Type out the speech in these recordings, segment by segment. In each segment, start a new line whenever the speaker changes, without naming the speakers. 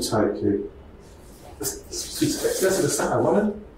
that's a bit too tight, kid. That's, that's too tight. That's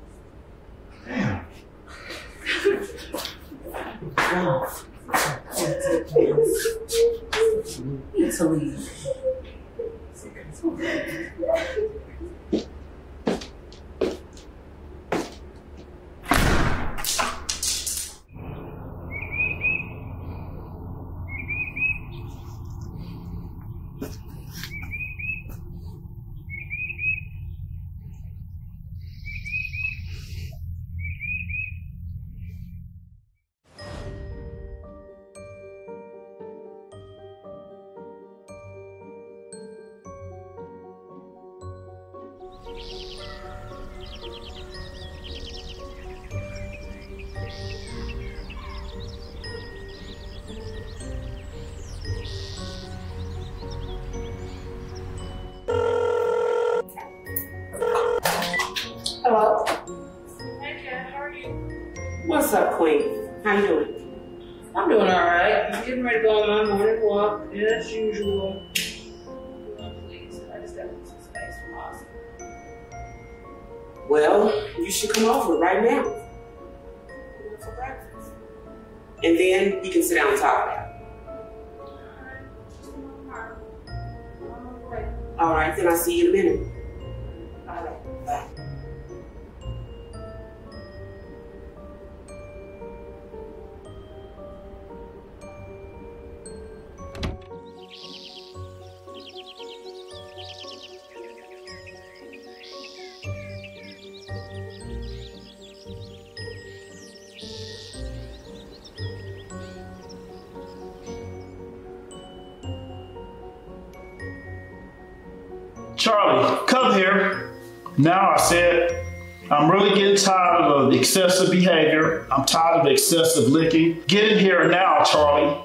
Charlie, come here. Now I said, I'm really getting tired of the excessive behavior. I'm tired of the excessive licking. Get in here now, Charlie.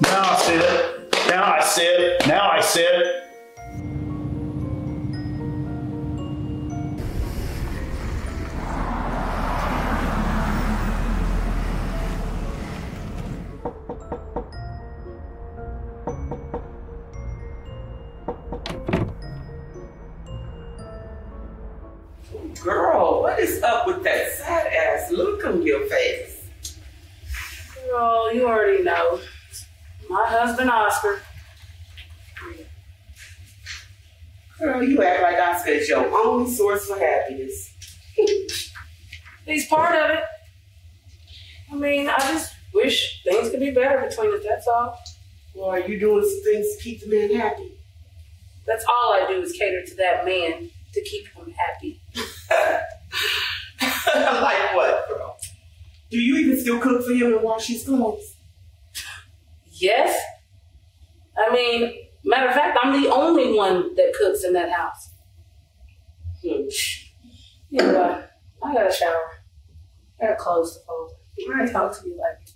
Now I said, now I said, now I said.
Between us, that's all.
Well, are you doing things to keep the man happy?
That's all I do is cater to that man to keep him happy.
like what, girl? Do you even still cook for him and wash his clothes?
Yes. I mean, matter of fact, I'm the only one that cooks in that house.
Hmm.
Yeah, I got a shower. I got clothes to fold. I talk to you later.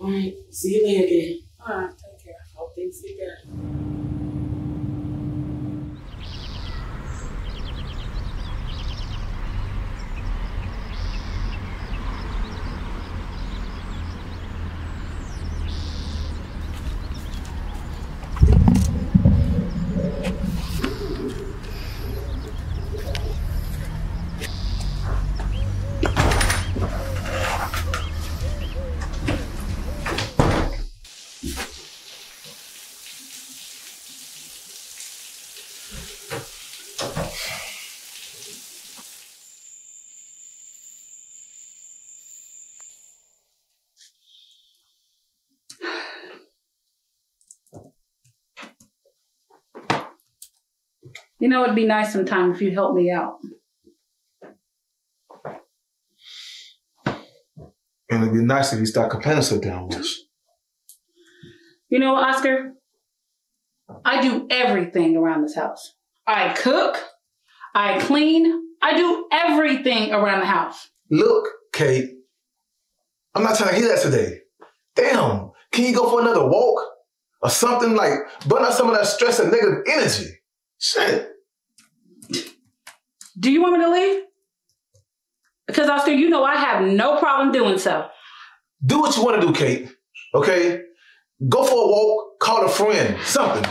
All right, see you later again.
All right, take care.
Hope things get better.
You know, it'd be nice sometime if you help me out.
And it'd be nice if you start complaining so damn much.
You know, Oscar, I do everything around this house. I cook, I clean, I do everything around the house.
Look, Kate, I'm not trying to hear that today. Damn, can you go for another walk? Or something like burn out some of that stress and negative energy. Shit.
Do you want me to leave? Because Oscar, you know I have no problem doing so.
Do what you want to do, Kate. Okay? Go for a walk, call a friend, something.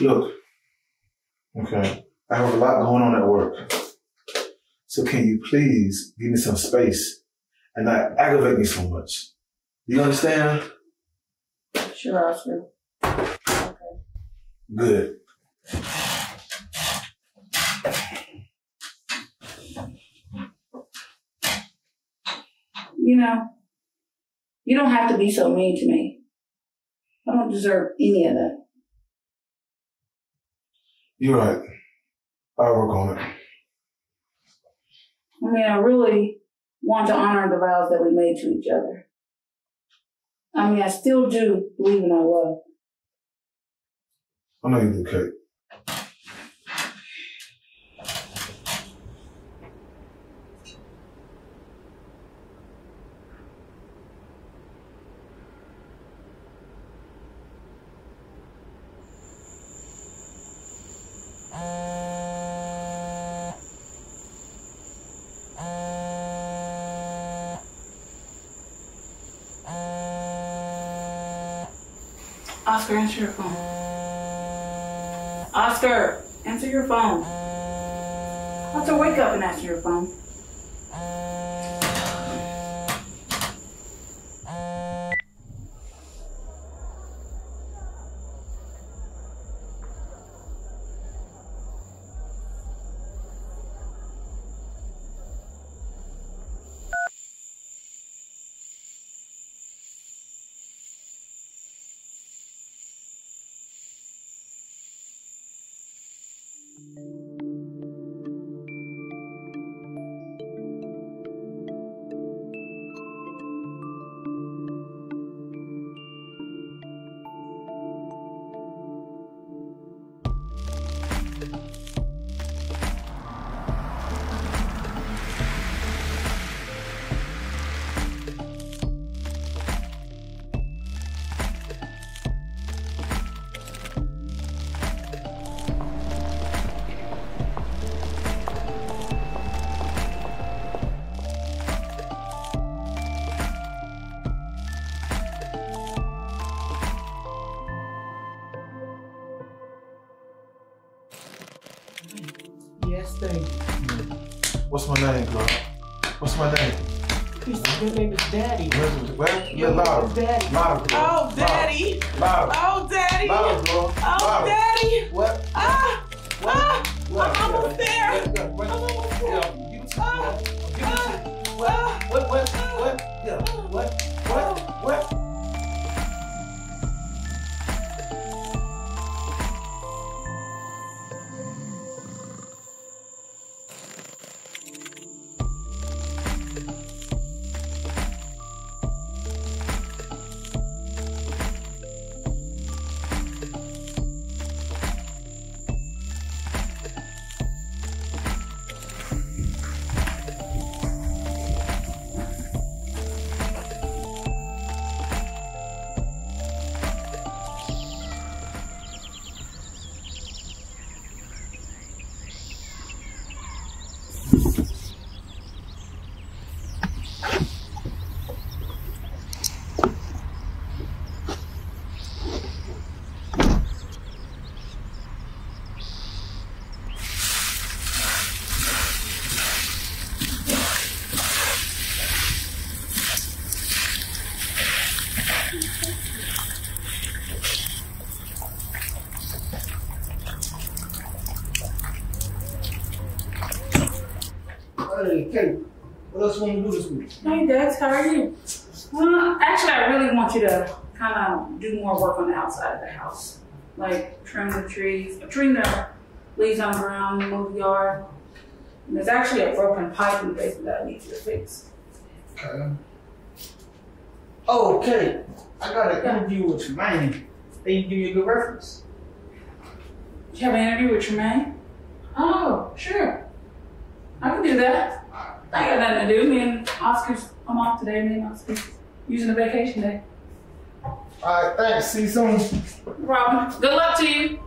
Look, okay, I have a lot going on at work. So can you please give me some space and not aggravate me so much? You understand?
Sure, Oscar. Okay.
Good.
You know, you don't have to be so mean to me. I don't deserve any of that.
You're right. I'll work on it.
I mean, I really want to honor the vows that we made to each other. I mean, I still do believe in our love.
I know you do, Kate.
Oscar, answer your phone. Oscar, answer your phone. Oscar, wake up and answer your phone.
What's my name?
Your name is Daddy.
Where's, where?
Your
Louder.
name is Daddy.
Louder.
Oh, Daddy.
Louder.
Oh, Daddy.
Louder, girl.
Oh, Daddy.
What?
Ah,
What?
ah,
What?
I'm almost there.
Yeah, yeah, what?
I'm almost there.
Yeah, give it to me,
Ah,
girl. Give it to me.
ah.
What? What? What? What? Yeah. What? What? What?
How are you? Uh, actually, I really want you to kind of do more work on the outside of the house. Like trim the trees, trim the leaves on the ground, move the yard. And there's actually a broken pipe in the basement that I need you to fix.
Okay. Kate, I got an interview with Tremaine. They give you a good reference.
You have an interview with Tremaine? Oh, sure. I can do that. I got nothing to do. Me and Oscar's, I'm off today. Me and Oscar's using a vacation day.
All right, thanks. See you soon.
No problem. Good luck to you.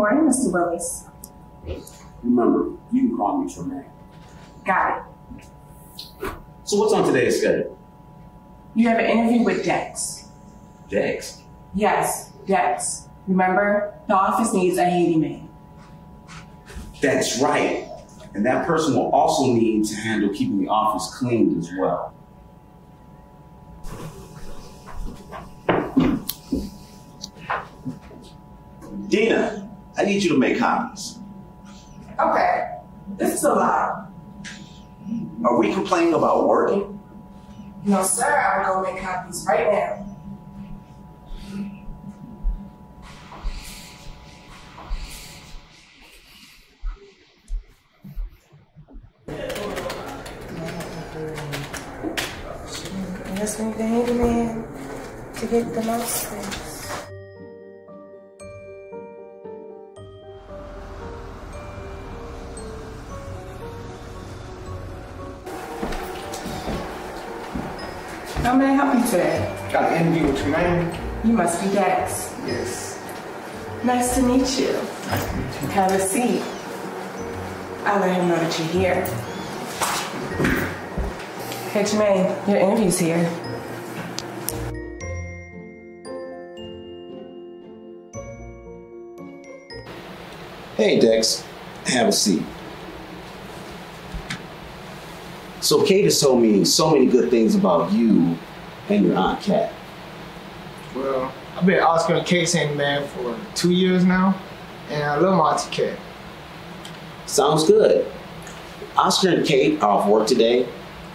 Morning,
Mr. Willis.
Remember, you can call me Tremaine.
Got it.
So what's on today's schedule?
You have an interview with Dex.
Dex.
Yes, Dex. Remember, the office needs a handyman.
That's right. And that person will also need to handle keeping the office cleaned as well. Dina, I need you to make copies.
Okay. This is a lot.
Are we complaining about working?
No, sir, I'll go make copies right now. Just need the handyman to get the most How may I help you today?
Got an interview with Tremaine.
You must be Dex.
Yes.
Nice to meet you. Have a seat. I'll let him know that you're here. Hey, Jermaine, your interview's here.
Hey, Dex, have a seat. So, Kate has told me so many good things about you and your Aunt Kat.
Well, I've been Oscar and Kate's handyman for two years now, and I love my Auntie Kat.
Sounds good. Oscar and Kate are off work today,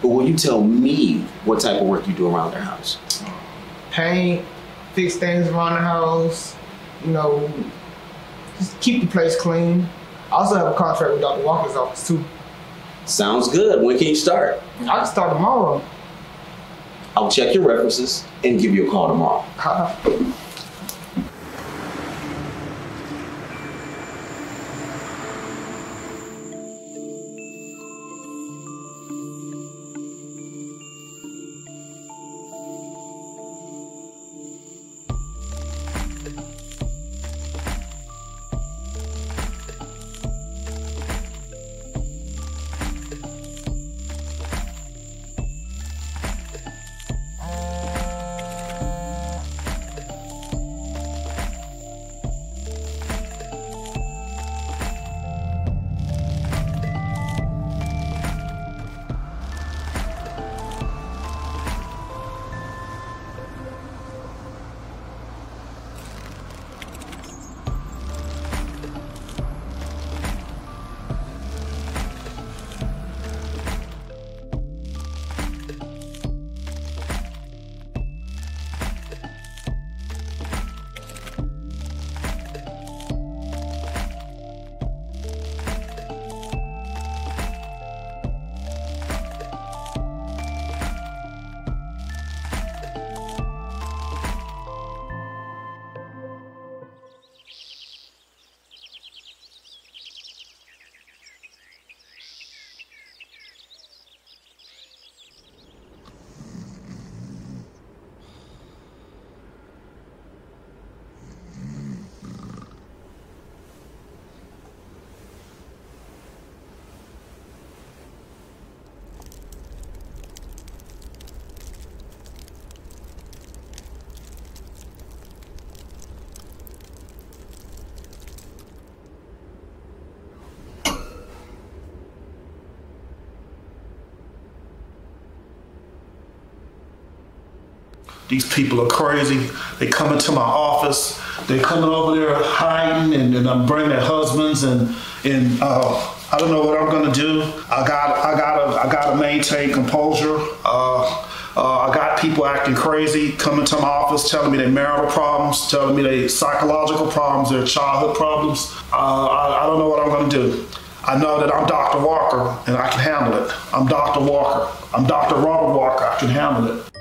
but will you tell me what type of work you do around their house?
paint, fix things around the house, you know, just keep the place clean. I also have a contract with Dr. Walker's office too.
Sounds good. When can you start?
I can start tomorrow.
I'll check your references and give you a call tomorrow. Uh-huh.
These people are crazy. They come into my office. They're coming over there hiding, and, and I'm bringing their husbands, and and uh, I don't know what I'm gonna do. I got I gotta I gotta maintain composure. Uh, uh, I got people acting crazy, coming to my office, telling me their marital problems, telling me their psychological problems, their childhood problems. Uh, I, I don't know what I'm gonna do. I know that I'm Dr. Walker and I can handle it. I'm Dr. Walker. I'm Dr. Robert Walker. I can handle it.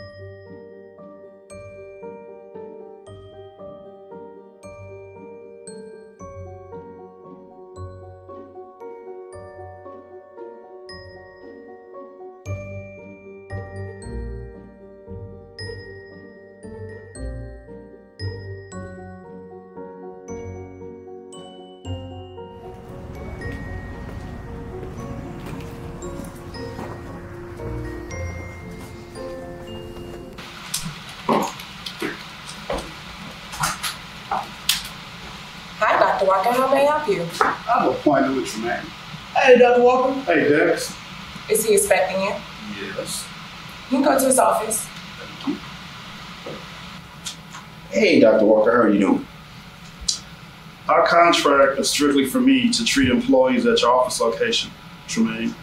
Strictly for me to treat employees at your office location, Tremaine.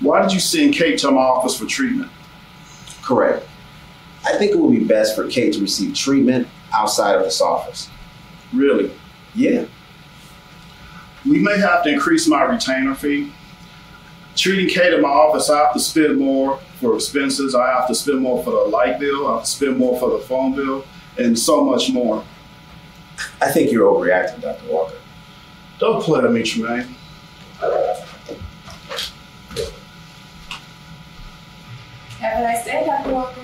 Why did you send Kate to my office for treatment?
Correct. I think it would be best for Kate to receive treatment outside of this office.
Really?
Yeah.
We may have to increase my retainer fee. Treating Kate at my office, I have to spend more for expenses. I have to spend more for the light bill. I have to spend more for the phone bill, and so much more.
I think you're overreacting, Dr. Walker.
Don't play to me, Tremaine.
Have a nice day, Dr. Walker.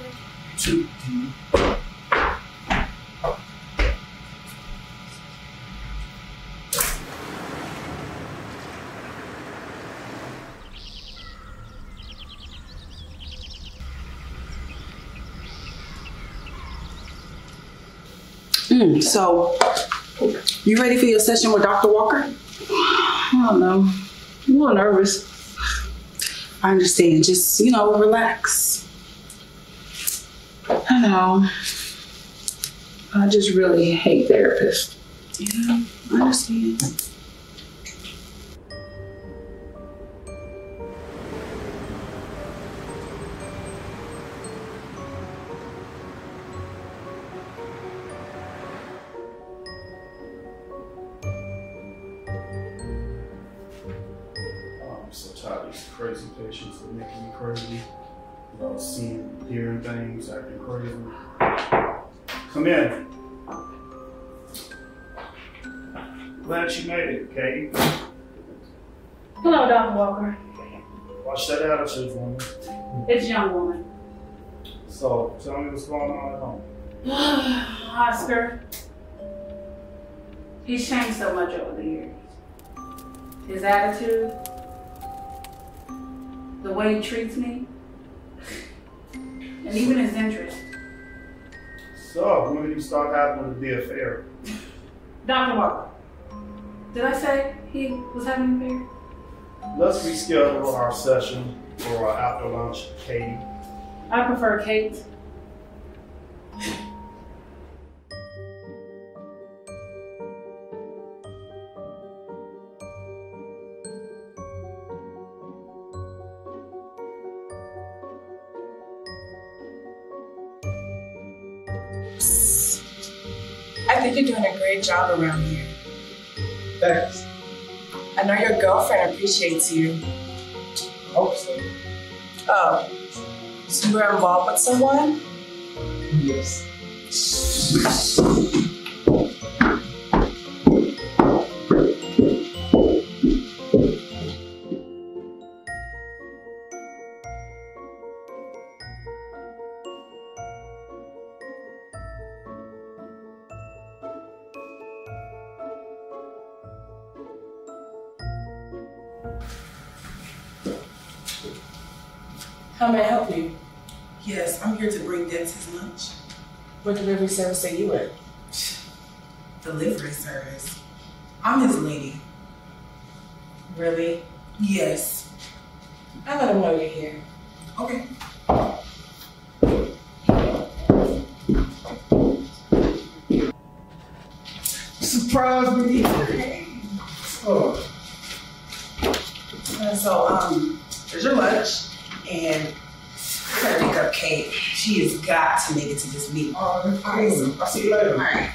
Mm, so, you ready for your session with Dr. Walker?
I don't know. I'm a little nervous.
I understand. Just, you know, relax.
I know. I just really hate therapists.
Yeah, I understand.
Woman.
It's young woman.
So, tell me what's going on at home.
Oscar. He's changed so much over the years. His attitude, the way he treats me, and even his interest.
So, when did you start having the affair? a fair?
Dr. Walker, did I say he was having an affair?
Let's reschedule our session for uh, after lunch, Katie.
I prefer Kate.
I think you're doing a great job around here.
Thanks.
I know your girlfriend appreciates you.
Hope so.
Oh, so you were involved with someone?
Yes.
What delivery service are you in?
Delivery service. I'm his lady.
Really?
Yes.
I let him know you're here.
Okay.
Surprise me. Oh,
So, um, there's your lunch, and I gotta pick up Kate. She has got to make it to this meeting.
oh, that's
All right.
I'll see you later.
All right.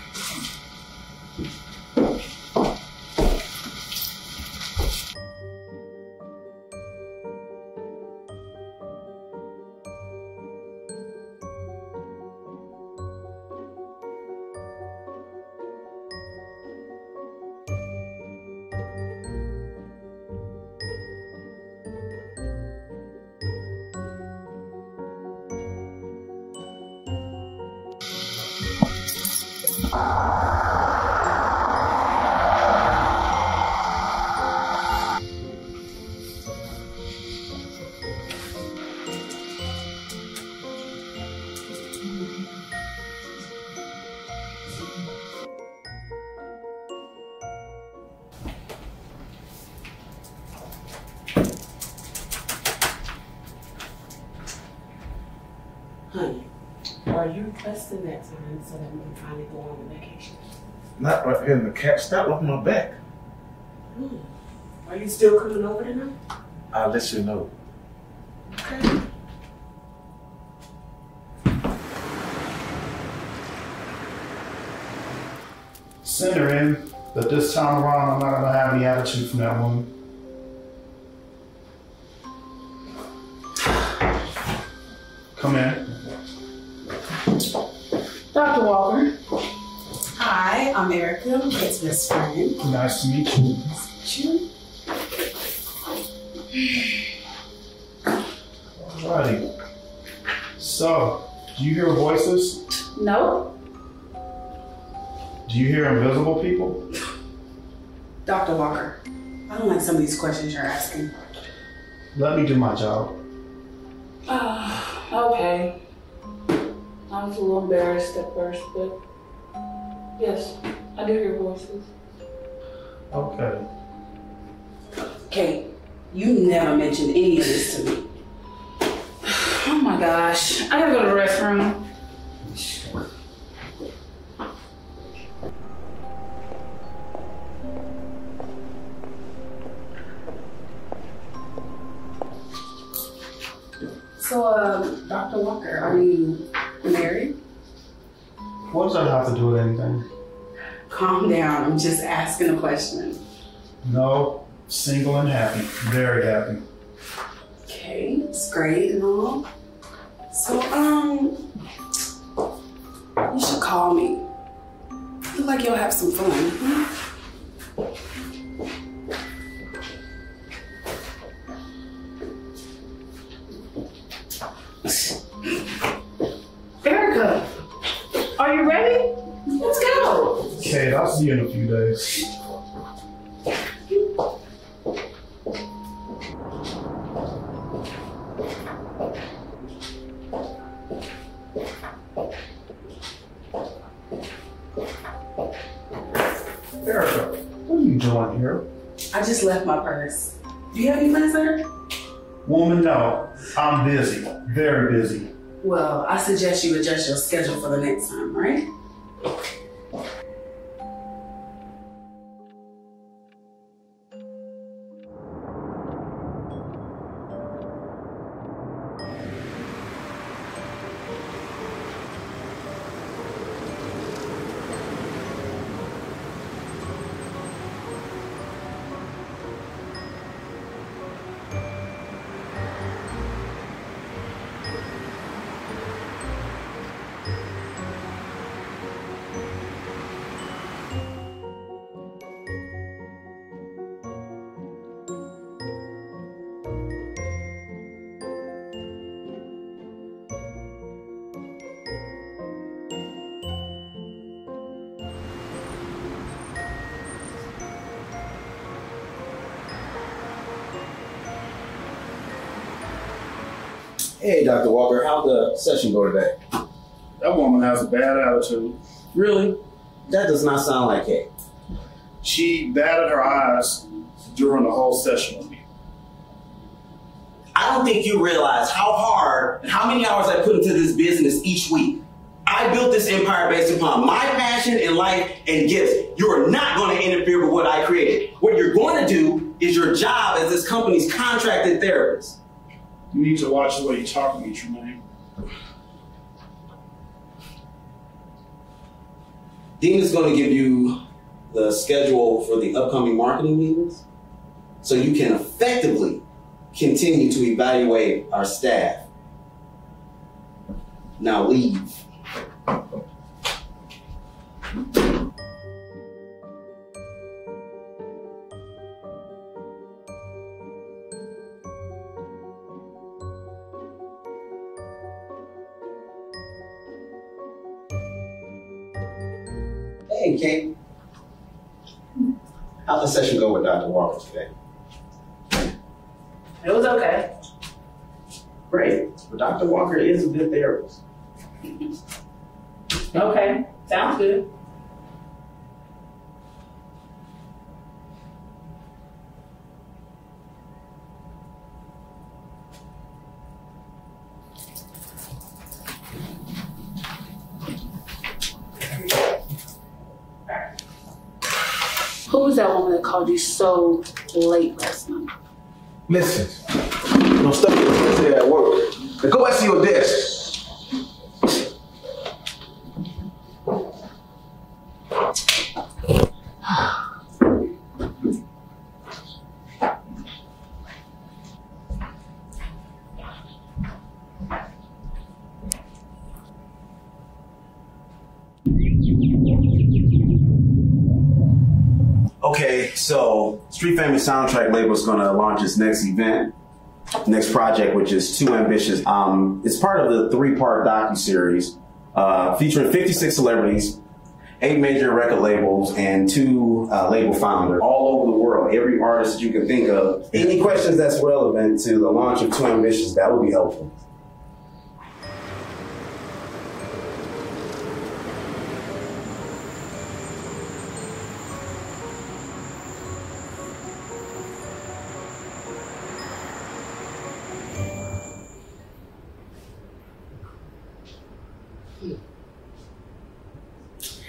You that time so that we can finally go on the vacation?
Not right here in the cat. Stop off my back.
Hmm. Are you still coming over tonight?
I'll let you know.
Okay.
Send her in, but this time around, I'm not gonna have any attitude from that woman. Nice to meet you.
You?
Alrighty. So, do you hear voices?
No.
Do you hear invisible people?
Dr. Walker, I don't like some of these questions you're asking.
Let me do my job.
Ah, okay. I was a little embarrassed at first, but yes, I do hear voices.
Okay.
Kate, you never mentioned any of this to me.
Oh my gosh, I gotta go to the restroom.
So, um, Dr. Walker, are you married?
What does that have to do with anything?
Calm down. I'm just asking a question.
No, single and happy. Very happy.
Okay, it's great and all. So, um, you should call me. Look like you'll have some fun. hmm?
See you in a few days. Erica, what are you doing here?
I just left my purse. Do you have any money, sir?
Woman, no. I'm busy. Very busy.
Well, I suggest you adjust your schedule for the next time, right?
Dr. Walker, how'd the session go today?
That woman has a bad attitude.
Really? That does not sound like Kate.
She batted her eyes during the whole session with me.
I don't think you realize how hard and how many hours I put into this business each week. I built this empire based upon my passion and life and gifts. You are not going to interfere with what I created. What you're going to do is your job as this company's contracted therapist.
You need to watch the way you talk to me, Tremaine.
Dean is going to give you the schedule for the upcoming marketing meetings so you can effectively continue to evaluate our staff. Now leave. With Dr. Walker today?
It was okay.
Great. But Dr. Walker is a good therapist.
Okay, sounds good.
Who was that woman that called you so late last night?
Listen, don't stuff your at work. Go back to your desk.
Okay, so Street Famous Soundtrack label is going to launch its next event, next project, which is Too Ambitious. Um, it's part of the three-part docu series uh, featuring 56 celebrities, eight major record labels, and two uh, label founders all over the world. Every artist you can think of. Any questions that's relevant to the launch of Too Ambitious, that would be helpful.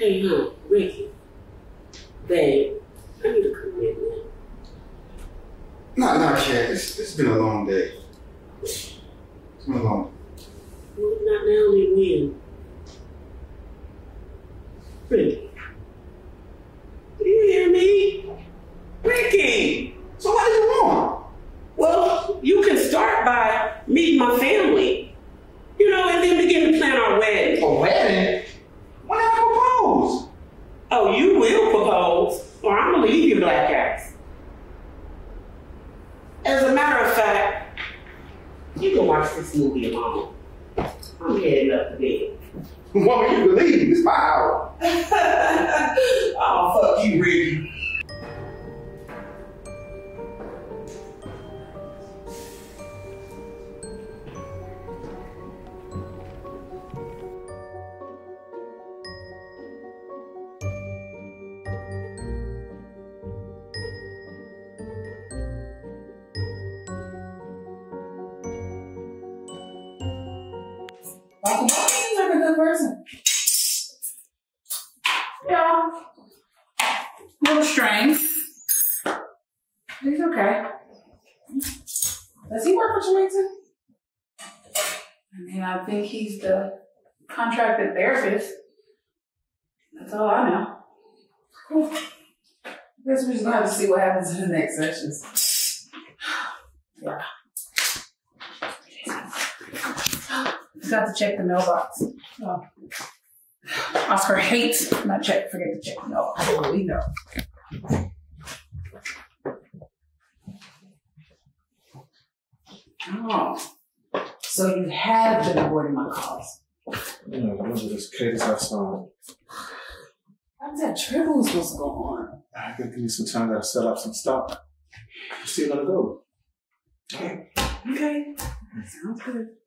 Hey, to
see what happens in the next sessions. Yeah. Forgot to check the mailbox. Oh. Oscar hates not check. Forget to check the mailbox. Oh, we know. Oh, so you have been avoiding my calls.
You know, those are just cadence outside.
How's that tribbles was going on?
I gotta give you some time to set up some stock. You still gonna go?
Okay. Okay. Sounds good.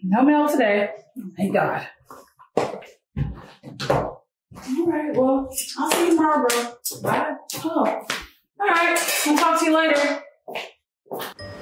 No mail today. Thank God. All right. Well, I'll see you tomorrow, bro. Bye. Oh. All right. we'll talk to you later.
Okay,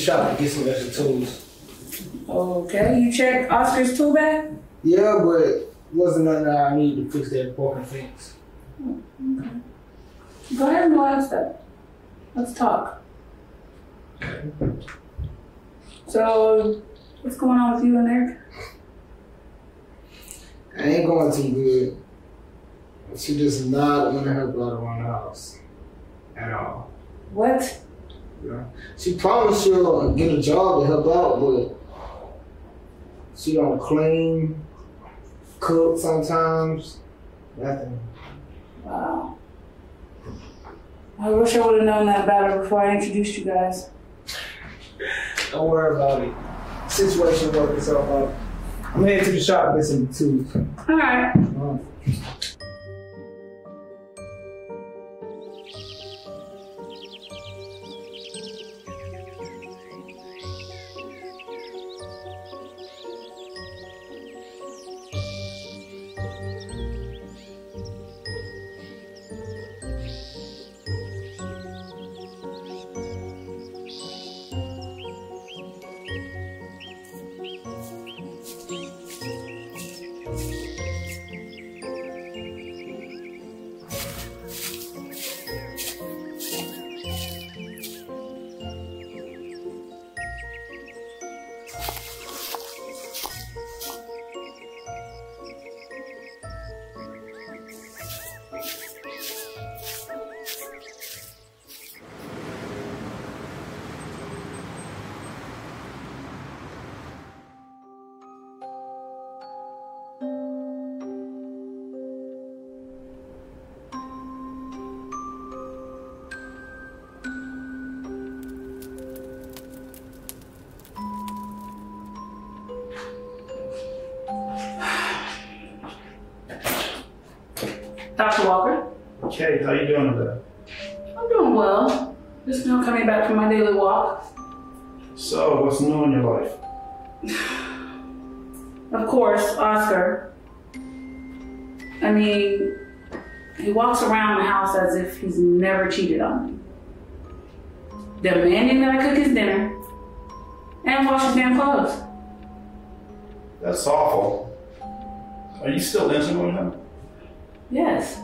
shop to get some extra tools.
Okay. You check Oscar's tool bag?
Yeah, but wasn't nothing that I need to fix that broken fence.
Go ahead and go ask that. Let's talk. So, what's going on with you and Eric?
I ain't going too good. She just not want to help out around the house at all.
What?
Yeah. She promised she'll get a job to help out, but she don't clean, cook sometimes, nothing.
Wow. I wish I would have known that about her before I introduced you guys.
Don't worry about it. Situation work itself out. I'm heading to the shop to get some tools.
All right. Dr.
your life?
Of course, Oscar. I mean, he walks around the house as if he's never cheated on me. Demanding that I cook his dinner and wash his damn clothes.
That's awful. Are you still intimate with him?
Yes.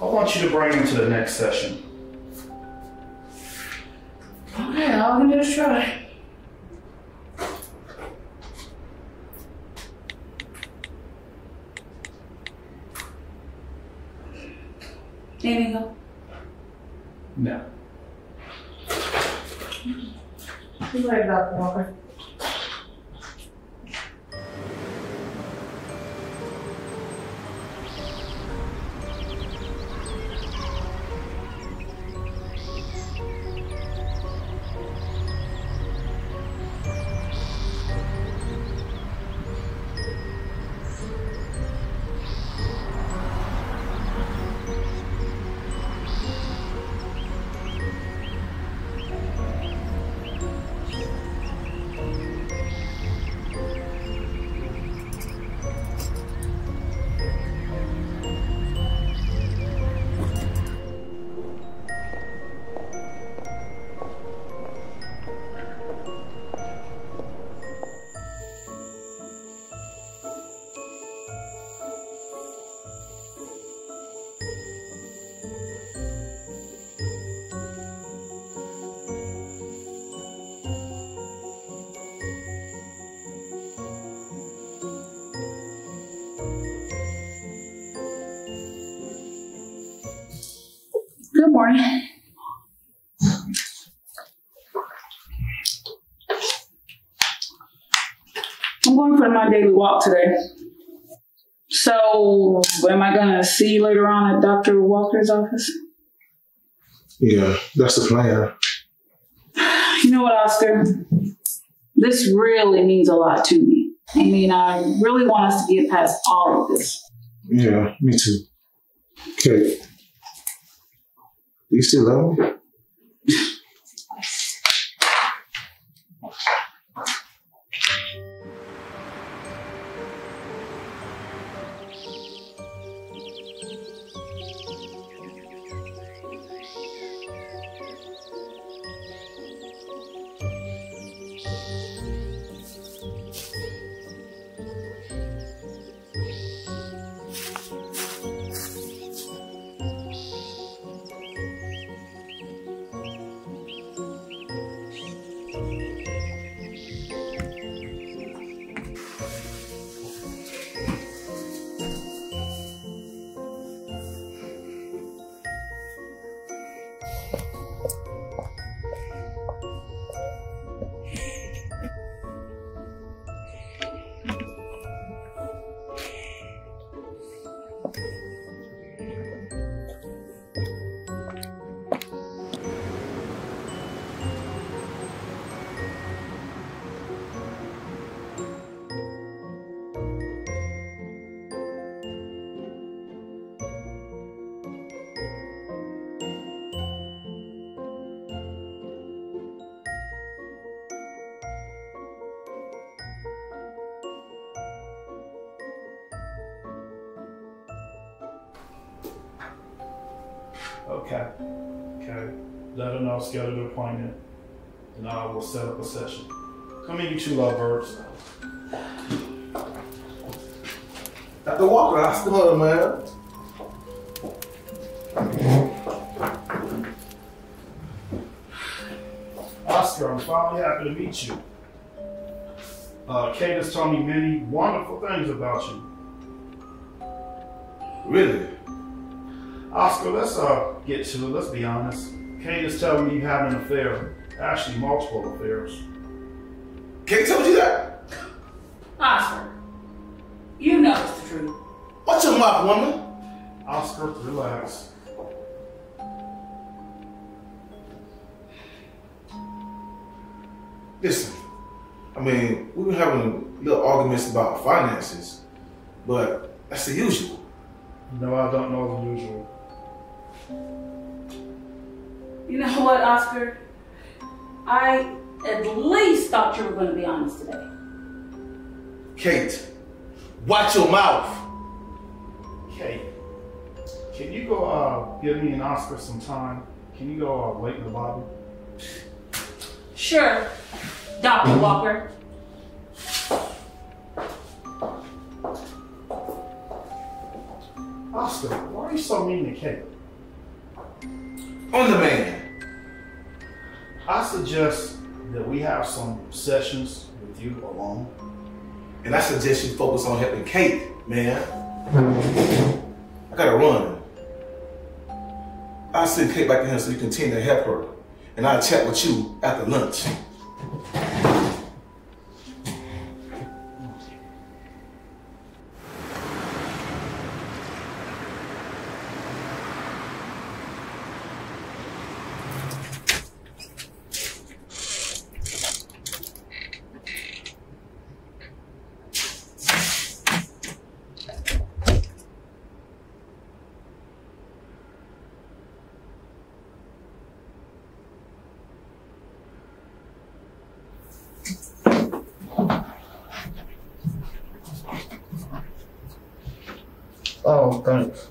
I want you to bring him to the next session.
Okay, I'll give it a try. Anything
No.
Good night, Dr. Walker. My daily walk today. So, am I going to see you later on at Dr. Walker's office?
Yeah, that's the plan.
You know what, Oscar? This really means a lot to me. I mean, I really want us to get past all of this.
Yeah, me too. Okay. do you still love me?
Let her know, schedule an appointment, and I will set up a session. Come in, you two lovebirds.
Dr. Walker, I still man.
Oscar, I'm finally happy to meet you. Uh, Kate has told me many wonderful things about you.
Really?
Oscar, let's uh get to it. Let's be honest. Kate is telling me you have an affair. Actually, multiple affairs.
Kate told you that?
Oscar, you know it's the truth.
What's your mouth, woman.
Oscar, relax.
Listen, I mean, we've been having little arguments about finances, but that's the usual.
No, I don't know the usual.
You know what, Oscar? I at least thought you were going to be honest today.
Kate, watch your mouth.
Kate, can you go uh, give me and Oscar some time? Can you go uh, wait in the lobby?
Sure, Dr. Walker.
Oscar, why are you so mean to Kate?
On the man.
I suggest that we have some sessions with you alone.
And I suggest you focus on helping Kate, man. I gotta run. I'll send Kate back to him so you continue to help her. And I'll chat with you after lunch.
Oh, thanks.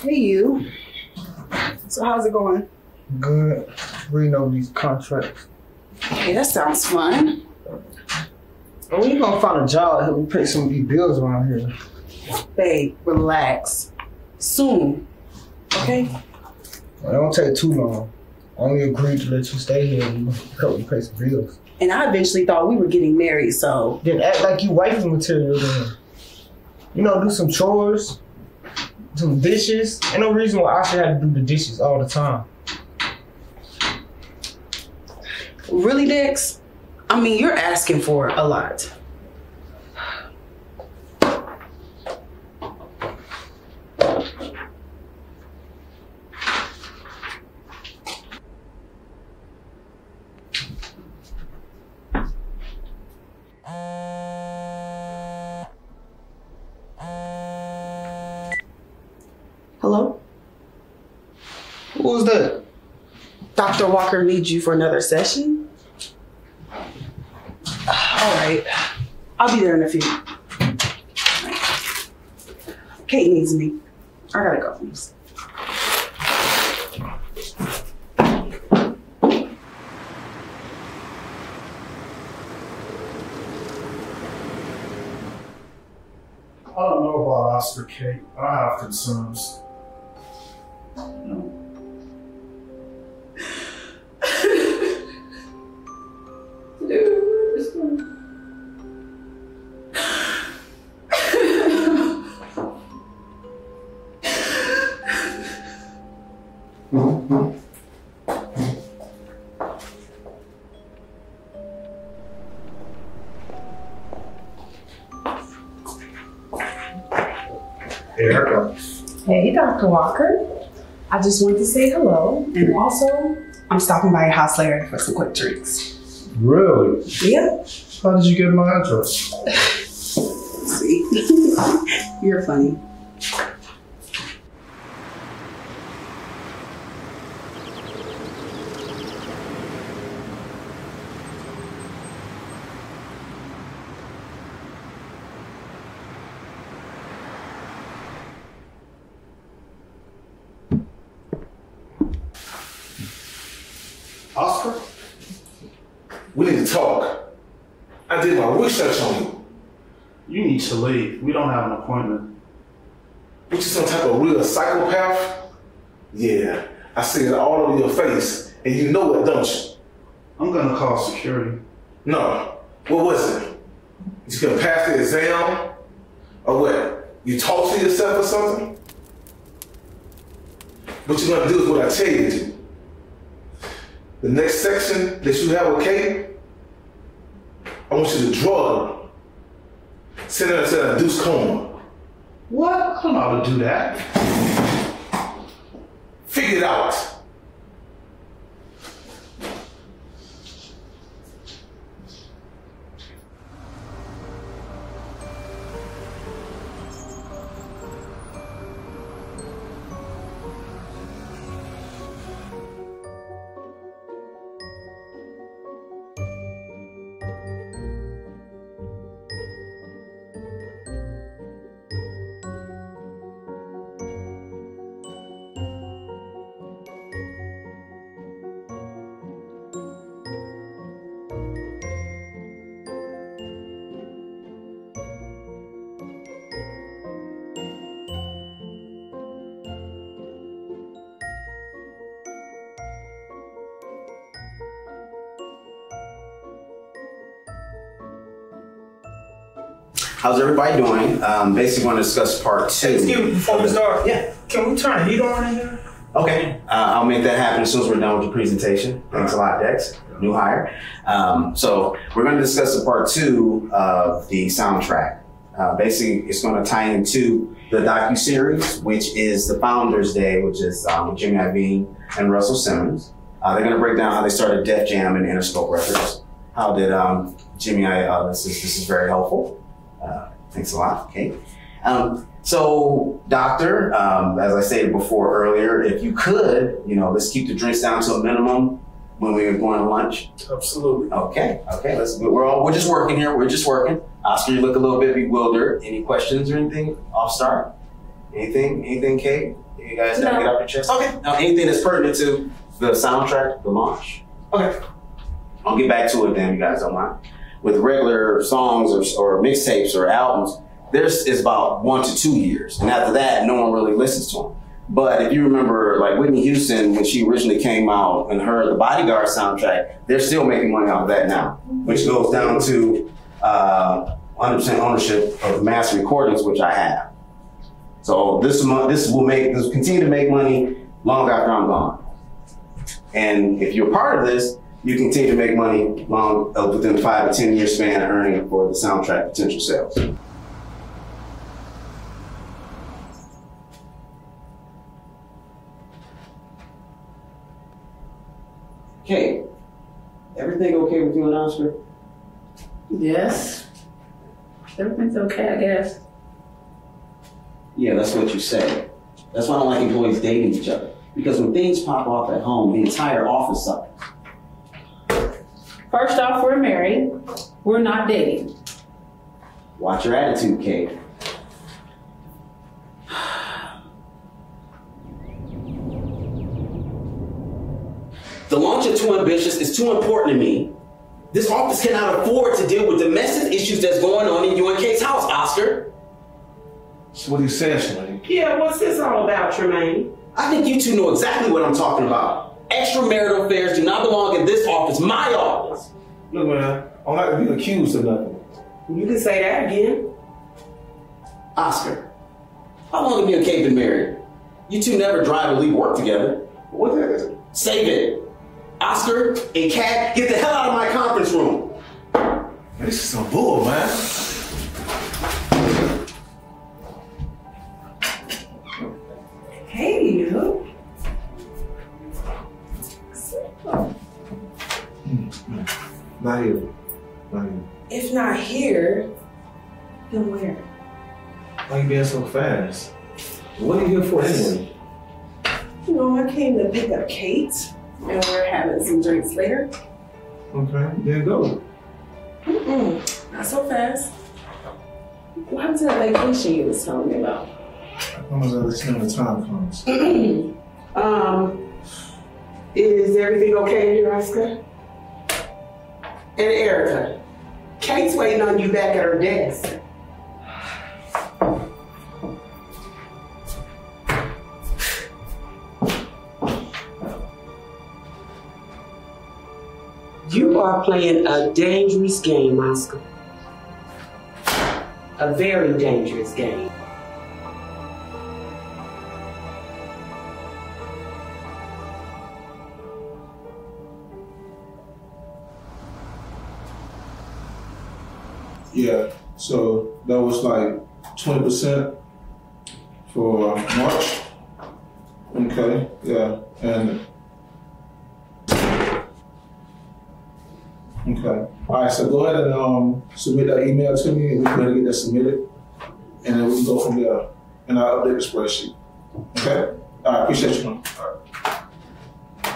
Hey, you. So how's it going?
Good. Reading over
Hey, that sounds fun.
And when you gonna find a job that help me pay some of these bills around here?
Babe, relax. Soon. Okay?
It don't take too long. I only agreed to let you stay here and help me pay some bills.
And I eventually thought we were getting married, so
Then act like you wifey material then. You know, do some chores, some dishes. Ain't no reason why I should have to do the dishes all the time.
Really, Dex? I mean, you're asking for a lot. Hello?
Who was that?
Dr. Walker needs you for another session? Right. I'll be there in a few. Kate needs me. I gotta go.
I don't know about Oscar Kate. I have concerns.
I just wanted to say hello. And also, I'm stopping by your house later for some quick drinks.
Really?
Yeah.
How did you get my address?
See? You're funny.
Oscar?
We need to talk. I did my research on you.
You need to leave. We don't have an appointment.
What you some type of real psychopath? Yeah, I see it all over your face, and you know it, don't you?
I'm
No. What was it? You gonna pass the exam? Or what? You talk to yourself or something? What you gonna do is what I tell you to. The next section that you have Kate,
How's everybody doing? Um, basically, want to discuss part two.
Excuse me, before we start.
Yeah.
Can we turn the heat on in here?
Okay, uh, I'll make that happen as soon as we're done with the presentation. Thanks a lot, Dex. New hire. Um, so we're going to discuss the part two of the soundtrack. Uh, basically, it's going to tie into the docu series, which is the Founders Day, which is um, Jimmy Iovine and Russell Simmons. Uh, they're going to break down how they started Def Jam and Interscope Records. How did um, Jimmy I? Uh, this is this is very helpful. Uh, thanks a lot. Okay. Um, so, doctor, um, as I stated before earlier, if you could, you know, let's keep the drinks down to a minimum when we are going to lunch.
Absolutely.
Okay. Okay. Let's. We're all. We're just working here. We're just working. Oscar, you look a little bit bewildered. Any questions or anything off start? Anything? Anything, Kate? You guys have to
No.
get off your chest. Okay. Now, anything that's pertinent to the soundtrack, the launch. Okay. I'll get back to it then. You guys don't mind. With regular songs or, or mixtapes or albums, there's is about one to two years, and after that, no one really listens to them. But if you remember, like Whitney Houston, when she originally came out and her The Bodyguard soundtrack, they're still making money off of that now, which goes down to uh, 100% ownership of Master Recordings, which I have. So this month, this will make this will continue to make money long after I'm gone. And if you're part of this, you continue to make money long uh, within the five to ten year span of earning for the soundtrack potential sales. Okay. Everything okay with you and Oscar?
Yes. Everything's okay, I guess.
Yeah, that's what you say. That's why I don't like employees dating each other. Because when things pop off at home, the entire office suffers.
First off, we're married. We're not dating.
Watch your attitude, Kate. The launch of Too Ambitious is too important to me. This office cannot afford to deal with domestic issues that's going on in you and Kate's house, Oscar.
So what are you saying, Shalane?
Yeah, what's this all about, Tremaine?
I think you two know exactly what I'm talking about. Extramarital affairs do not belong in this office, my office.
Look, man, I don't like to be accused of nothing.
You can say that again.
Oscar, how long have you and Kate been married? You two never drive or leave work together.
What the heck it?
Save it. Oscar and Kat, get the hell out of my conference room.
Man, this is some bull, man. Not here. Not here.
If not here, then where?
Why you being so fast? What are you here for anyway?
You know, I came to pick up Kate, and we're having some drinks later.
Okay, then go.
Mm-mm, not so fast. What happened to that vacation you was telling me about?
I'm gonna let you the time comes.
Um, is everything okay here, Oscar? And Erica, Kate's waiting on you back at her desk. You are playing a dangerous game, Oscar. A very dangerous game.
So that was like 20% for March. Okay, yeah, and okay. All right, so go ahead and um, submit that email to me, and we can go ahead and get that submitted, and then we can go from there. And I'll update the spreadsheet. Okay. All right, appreciate you. man. All right.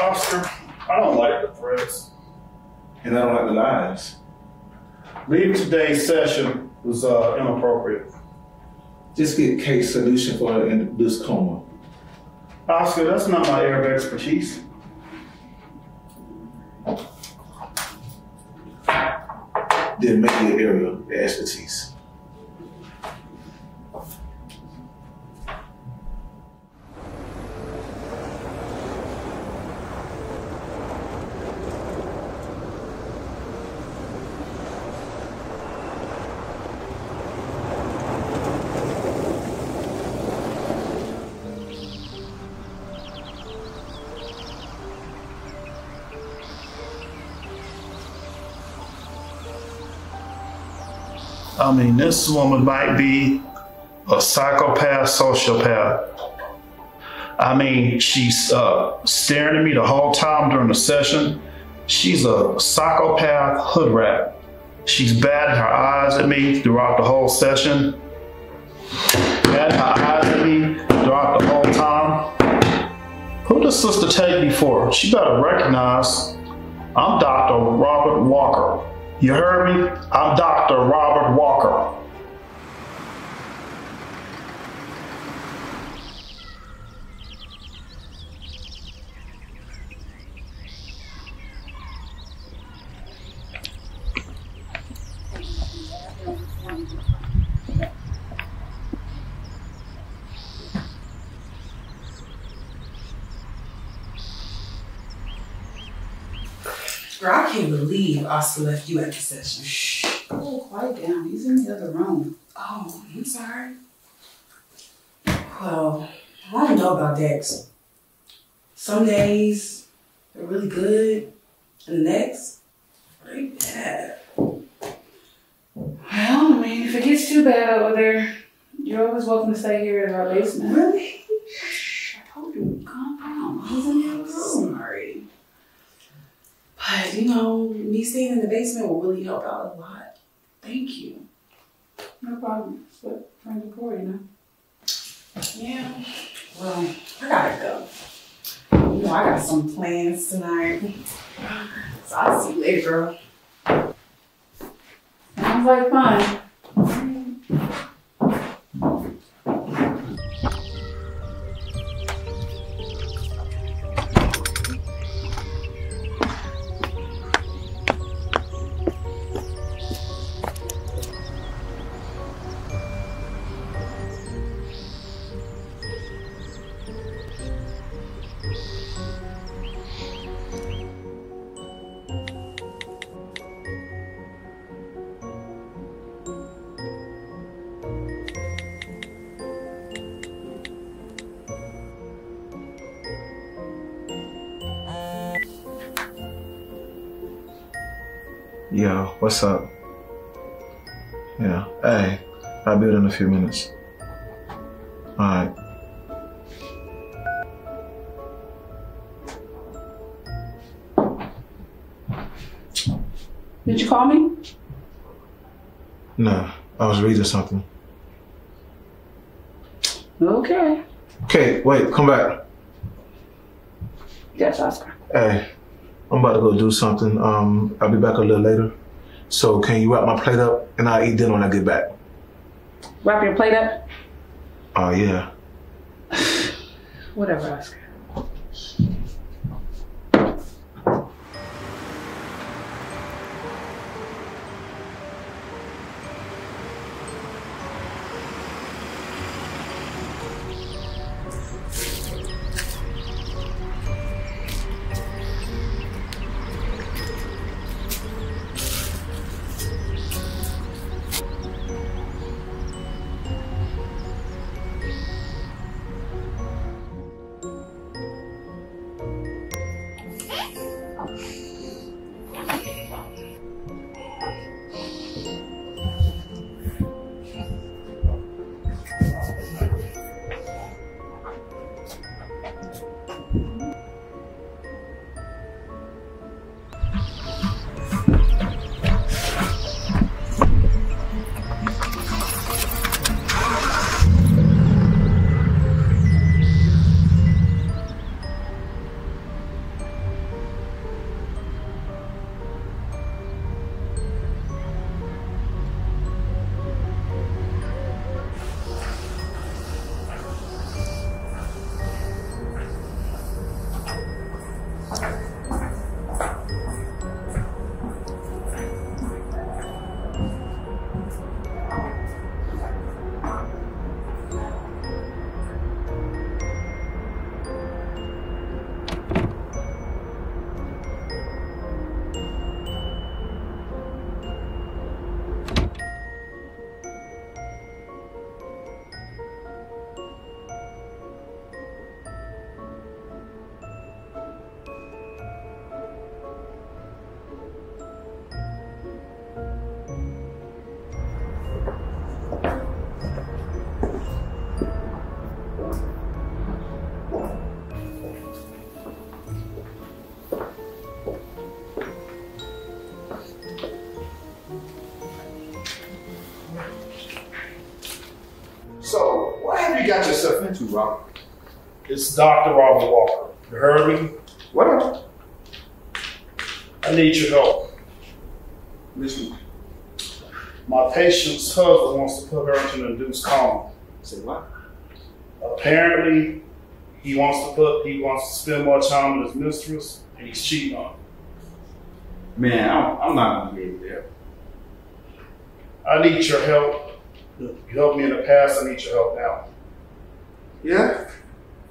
Oscar, I don't like the threats.
And I don't like the lies.
Leaving today's session was uh, inappropriate.
Just get case solution for this coma.
Oscar, that's not my area of expertise.
Then make your area of expertise.
I mean, this woman might be a psychopath, sociopath. I mean, she's uh, staring at me the whole time during the session. She's a psychopath hood rat. She's batting her eyes at me throughout the whole session. Batting her eyes at me throughout the whole time. Who does sister take me for? She better recognize I'm Dr. Robert Walker. You heard me? I'm Dr. Robert Walker.
Girl, I can't believe Oscar left you at the session.
Shh. Oh, quiet down. He's in the other room.
Oh, I'm sorry. Well, I don't know about Dex. Some days they're really good, and the next, pretty bad.
Well, I mean, if it gets too bad over there, you're always welcome to stay here in our basement.
Really?
Shh, I told you, calm down. He's in the other room.
Sorry. But, you know, me staying in the basement will really help out a lot. Thank you.
No problem. It's what friends are for, you know.
Yeah. Well, I gotta go. You know, I got some plans tonight. So I'll see you later, girl.
Sounds like fun.
What's up? Yeah. Hey, I'll be there in a few minutes. Alright.
Did you call me?
No, I was reading something.
Okay.
Okay, wait, come back.
Yes, Oscar.
Hey, I'm about to go do something. Um, I'll be back a little later. So can you wrap my plate up and I'll eat dinner when I get back?
Wrap your plate up.
Oh yeah.
Whatever, Oscar.
It's Dr. Robert Walker. You heard me?
What up?
I need your help.
Listen,
My patient's husband wants to put her into an induced coma.
say what?
Apparently, he wants to put he wants to spend more time with his mistress, and he's cheating on her.
Man, I'm, I'm not gonna be able to help.
I need your help. You helped me in the past. I need your help now.
Yeah?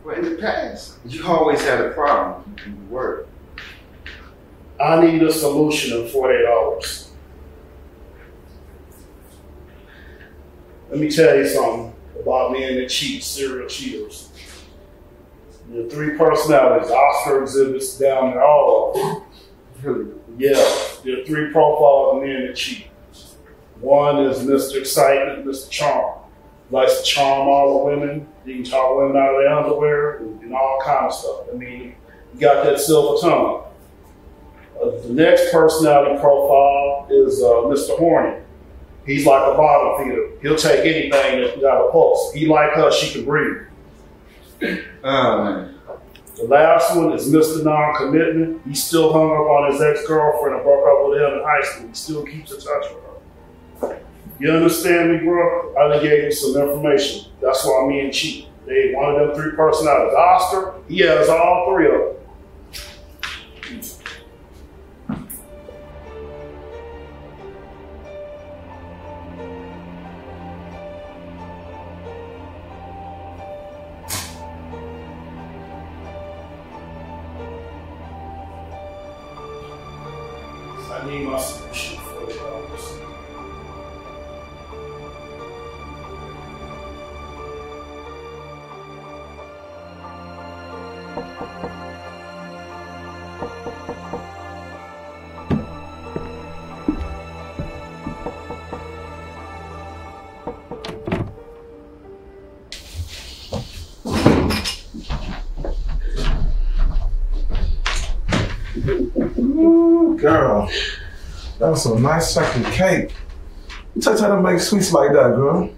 Well, in the past, you always had a problem in your work.
I need a solution in 48 hours. Let me tell you something about men that cheat, serial cheaters. The three personalities, Oscar exhibits down there, all of them.
Really?
Yeah, there are three profiles of men that cheat. One is Mr. Excitement, Mr. Charm. Likes to charm all the women. He can talk women out of their underwear and, and all kind of stuff. I mean, he got that silver tongue. Uh, the next personality profile is uh, Mr. Horny. He's like a bottom feeder. He'll take anything that's got a pulse. He like her, she can breathe.
Oh, man.
The last one is Mr. Non-Commitment. He's still hung up on his ex-girlfriend and broke up with him in high school. He still keeps in touch with her. You understand me, bro? I done gave you some information. That's why me and cheat. They one of them three personalities. Oscar, he has all three of them.
That was some nice chocolate cake. You touch how to make sweets like that, girl.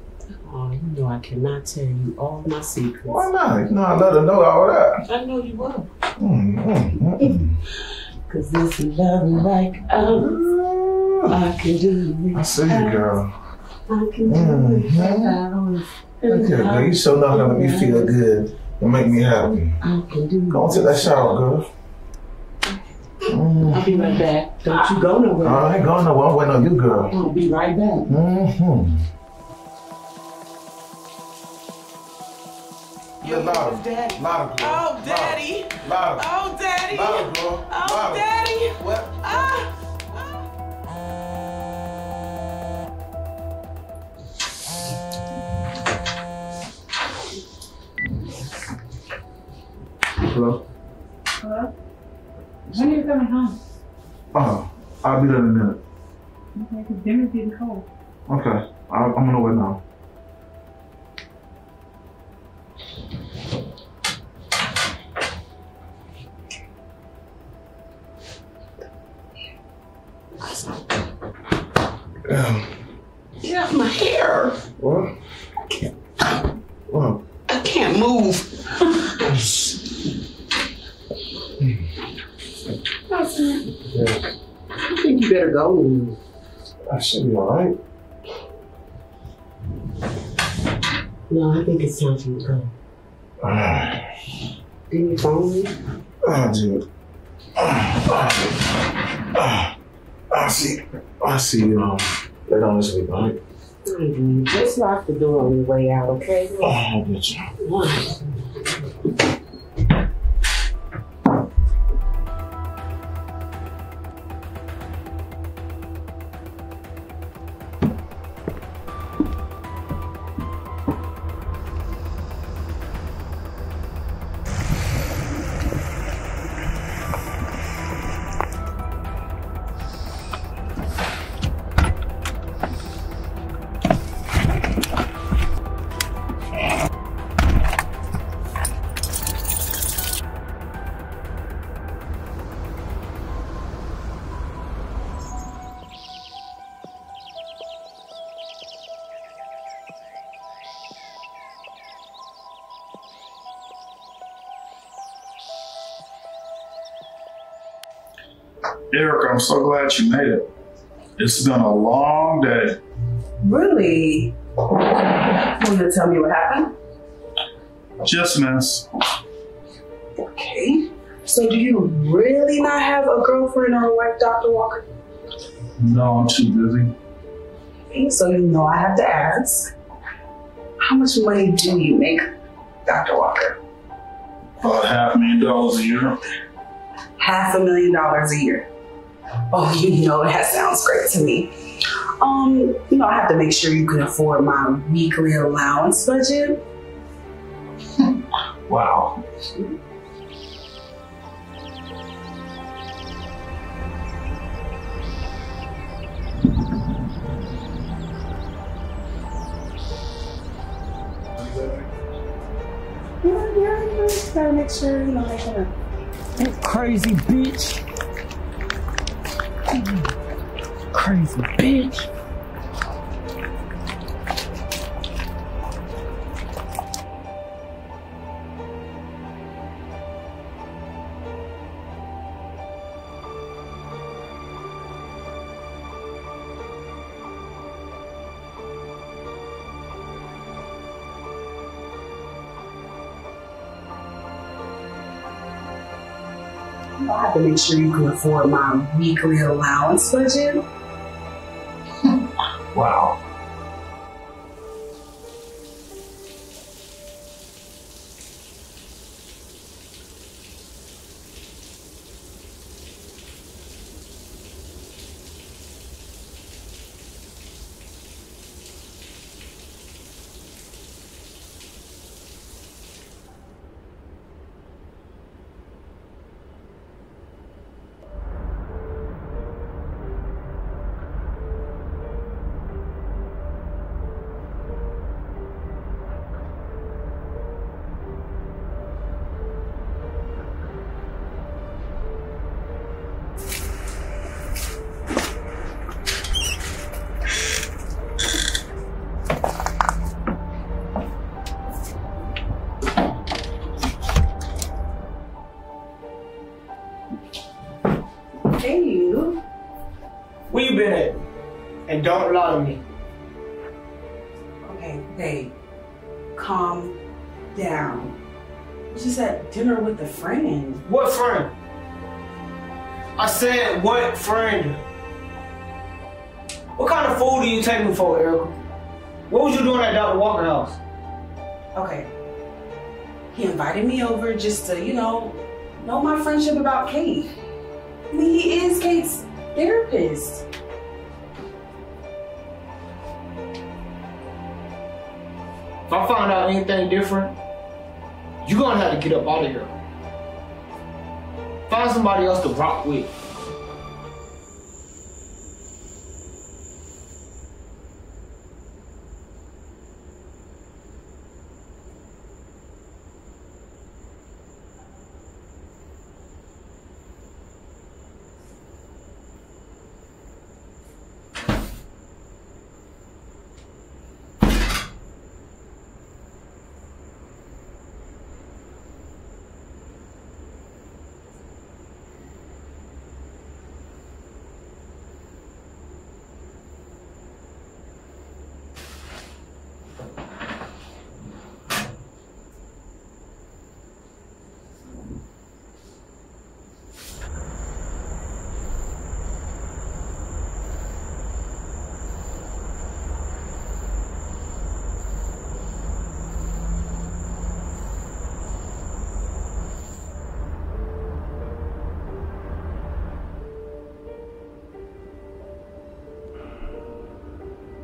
Oh, you know I cannot tell you all my secrets.
Why not? No, I let her know all that.
I know you will.
Mm, mm, mm, mm.
Cause this love like ours, I can do it.
I see you, girl.
I can do
Mhm.
it.
Look here, girl. You sure know how to make me feel good and make me happy.
I can do
Go and take that shower, girl.
I'll be right back. Don't you go nowhere.
I ain't going nowhere. I'm waiting on you, girl.
I'll be right back.
Mm-hmm. Yeah, louder.
Daddy.
Louder, girl.
Oh, daddy.
Louder.
Oh, daddy.
Louder, girl.
Oh,
Louder.
daddy.
What?
Ah.
Hello?
Hello? When are you coming home?
Oh, I'll be there in a minute.
Okay, because dinner's getting cold.
Okay. I, I'm on the way now.
Think you better.
I should be alright.
No, I think it's time for you to go.
Ah,
Didn't you phone me?
I do. Ah, ah, I see. I see you um, later on this week, alright?
Mhm. Just lock the door on your way out, okay?
Oh, I'll get
I'm so glad you made it. It's been a long day.
Really? Want to tell me what happened?
Just miss.
Okay. So do you really not have a girlfriend or a wife, Dr. Walker?
No, I'm too busy.
Okay, So you know I have to ask. How much money do you make, Dr. Walker?
About half a million dollars a year.
Half a million dollars a year. Oh, you know that sounds great to me. Um, you know, I have to make sure you can afford my weekly allowance budget.
Wow.
Yeah, yeah, you just gotta make sure, you know, they can
You crazy bitch. Crazy bitch.
I have to make sure you can afford my weekly allowance budget.
Don't lie to me.
Okay, babe. Calm down. I was just at dinner with a friend.
What friend? I said, what friend? What kind of fool do you take me for, Erica? What was you doing at Dr. Walker house?
Okay. He invited me over just to, you know, know my friendship about Kate. I mean, he is Kate's therapist.
Anything different, you're gonna have to get up out of here. Find somebody else to rock with.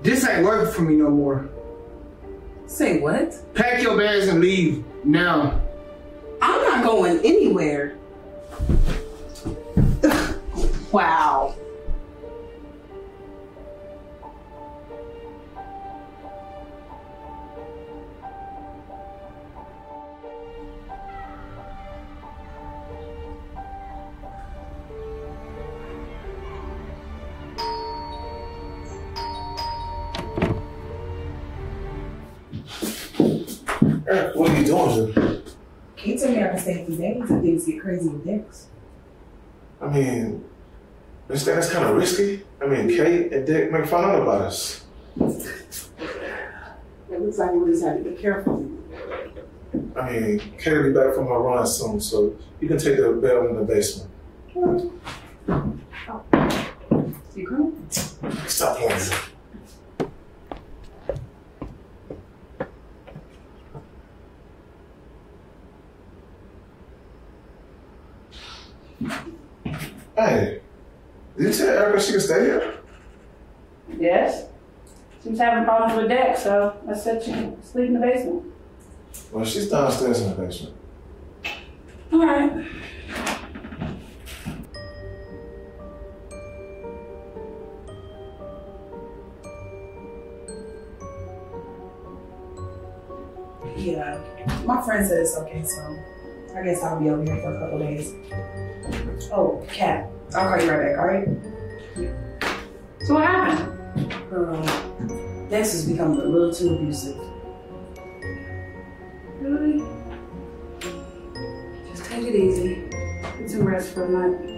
This ain't working for me no more.
Say what?
Pack your bags and leave now.
I'm not going anywhere. wow. Things get crazy with Dex.
I mean, Understand that's kind of risky? I mean, Kate and Dick make fun out about us.
It looks like we just have to be careful.
I mean, Kate will be back from her run soon, so you can take the bell in the basement. Did you tell Erica she can stay here?
Yes. She was having problems with Dex, so I said she could sleep in the basement.
Well, she's downstairs in the basement.
All right.
Yeah, my friend said it's okay, so I guess I'll be over here for a couple days. Oh, Kat, I'll call you right back, all right?
So what happened?
Um, Girl, Dex is becoming a little too abusive.
Really? Just take it easy. Get some rest for the night.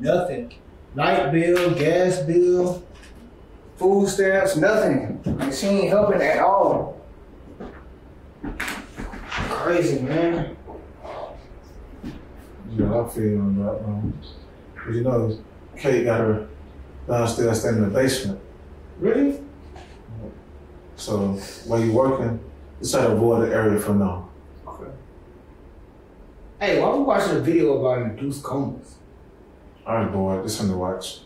Nothing. Light bill, gas bill, food stamps, nothing. Like she ain't helping at all. Crazy man.
Yeah, I feel on that, um, 'cause you know, Kate got her downstairs staying in the basement.
Really?
So while you're working, just try to avoid the area for now.
Okay. Hey, why we watching a video about induced comas?
All right, boy, just something to watch.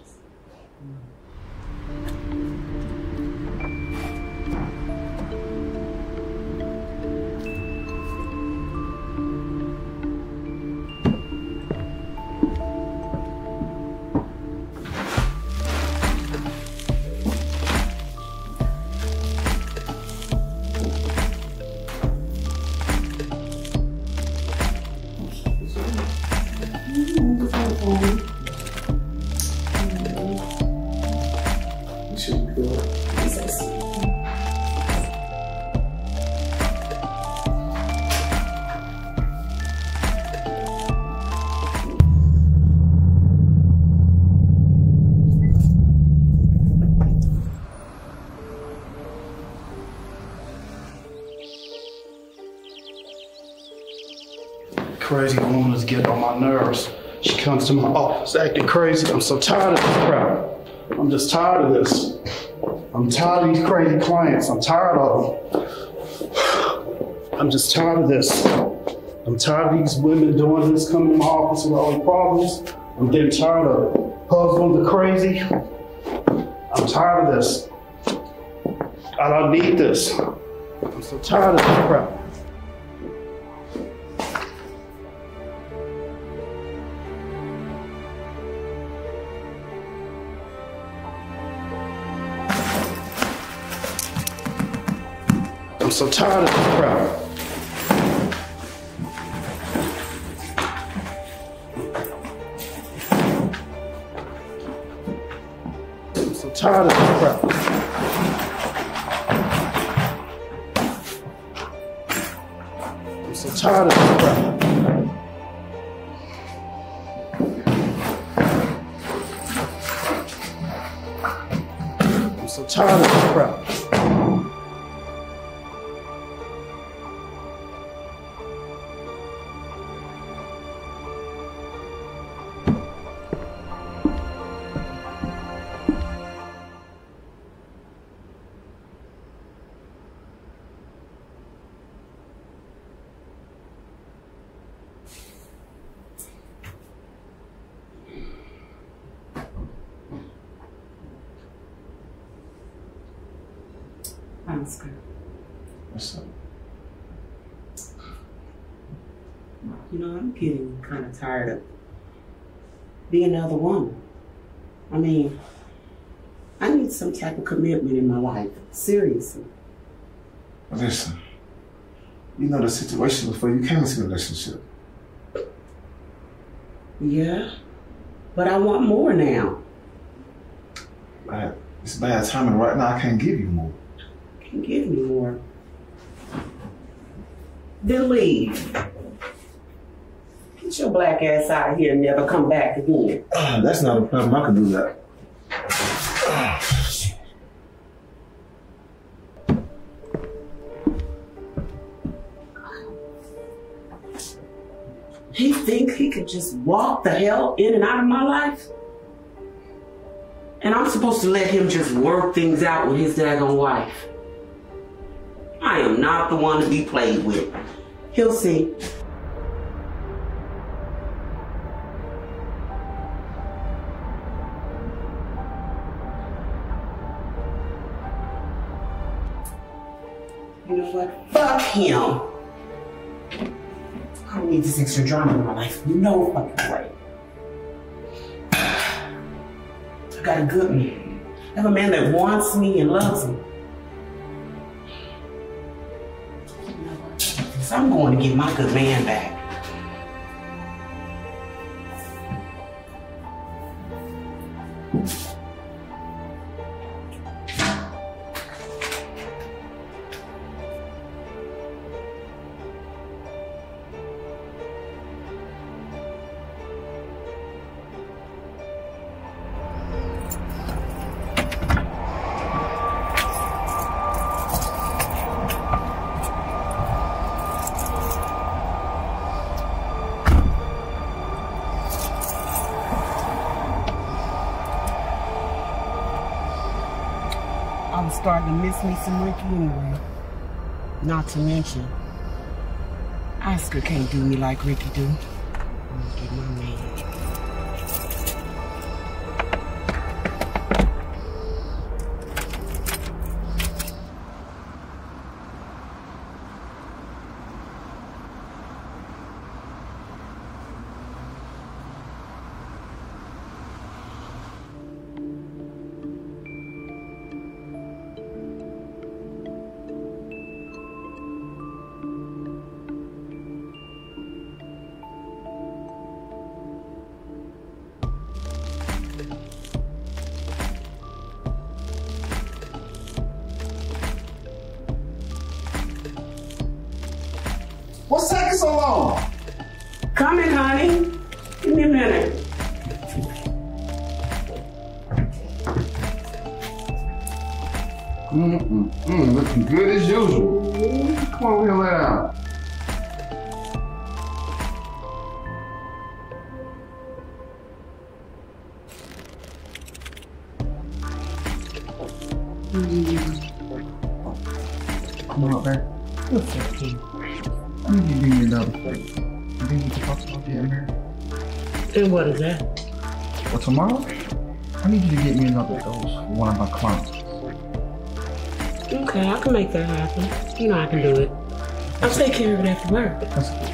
Getting on my nerves. She comes to my office acting crazy. I'm so tired of this crap. I'm just tired of this. I'm tired of these crazy clients. I'm tired of them. I'm just tired of this. I'm tired of these women doing this, coming to my office with all these problems. I'm getting tired of. Husbands are crazy. I'm tired of this. I don't need this. I'm so tired of this crap. So tired of this crap. So tired of this crap. I'm so tired of this crap. Of
tired of being another woman. I mean, I need some type of commitment in my life. Seriously.
Listen, you know the situation before you came into the relationship.
Yeah. But I want more now.
But it's bad timing right now. I can't give you more.
Can't give me more. Then leave. Get your black ass out of here and never come back again.
Ah, that's not a problem. I can do that.
He think he could just walk the hell in and out of my life? And I'm supposed to let him just work things out with his daggone wife. I am not the one to be played with. He'll see. What? Fuck him. I don't need this extra drama in my life. No fucking way. I got a good man. I have a man that wants me and loves me. So I'm going to get my good man back. Starting to miss me some Ricky anyway. Not to mention, Oscar can't do me like Ricky do. I'm gonna get my man. It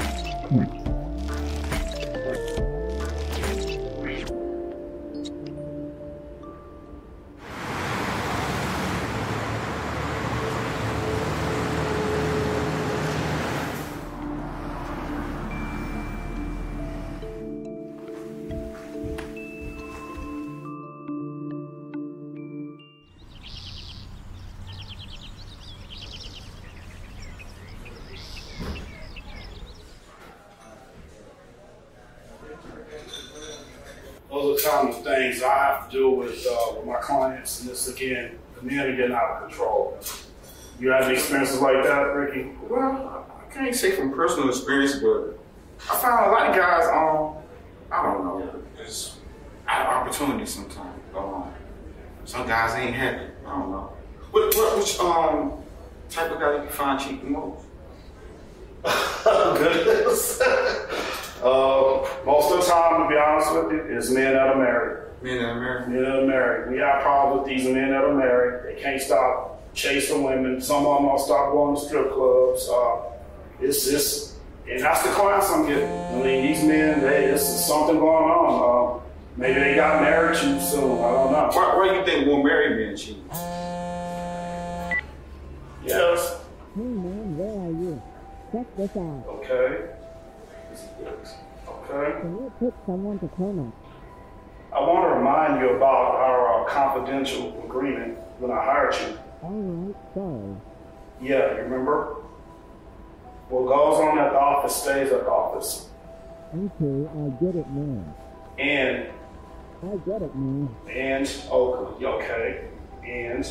Those are common things I have to deal with uh, with my clients, and this again, community getting out of control. You have any experiences like that, Ricky?
Well, I can't say from personal experience, but I found a lot of guys, um, I don't know, just out of opportunity sometimes. Um, some guys ain't happy. I don't know. What, what, which um type of guy you find cheap the most?
Goodness. uh, most of the time, to be honest with you, is men that are married.
Men that are married.
Men that are married. We have problems with these men that are married. They can't stop chasing women. Some of them are start going to strip clubs. Uh, it's just, and that's the class I'm getting. I mean, these men, they, there's something going on. Uh, maybe they got married too soon. I don't know.
Why, why you think more married men cheat?
Yes.
Hey man, where are you? Check this out.
Okay. Okay.
Can you pick someone to comment?
I want to remind you about our uh, confidential agreement when I hired you.
Alright, sorry.
Yeah, you remember? What goes on at the office stays at the office.
Okay, I get it now.
And,
I get it now.
and, okay, okay. And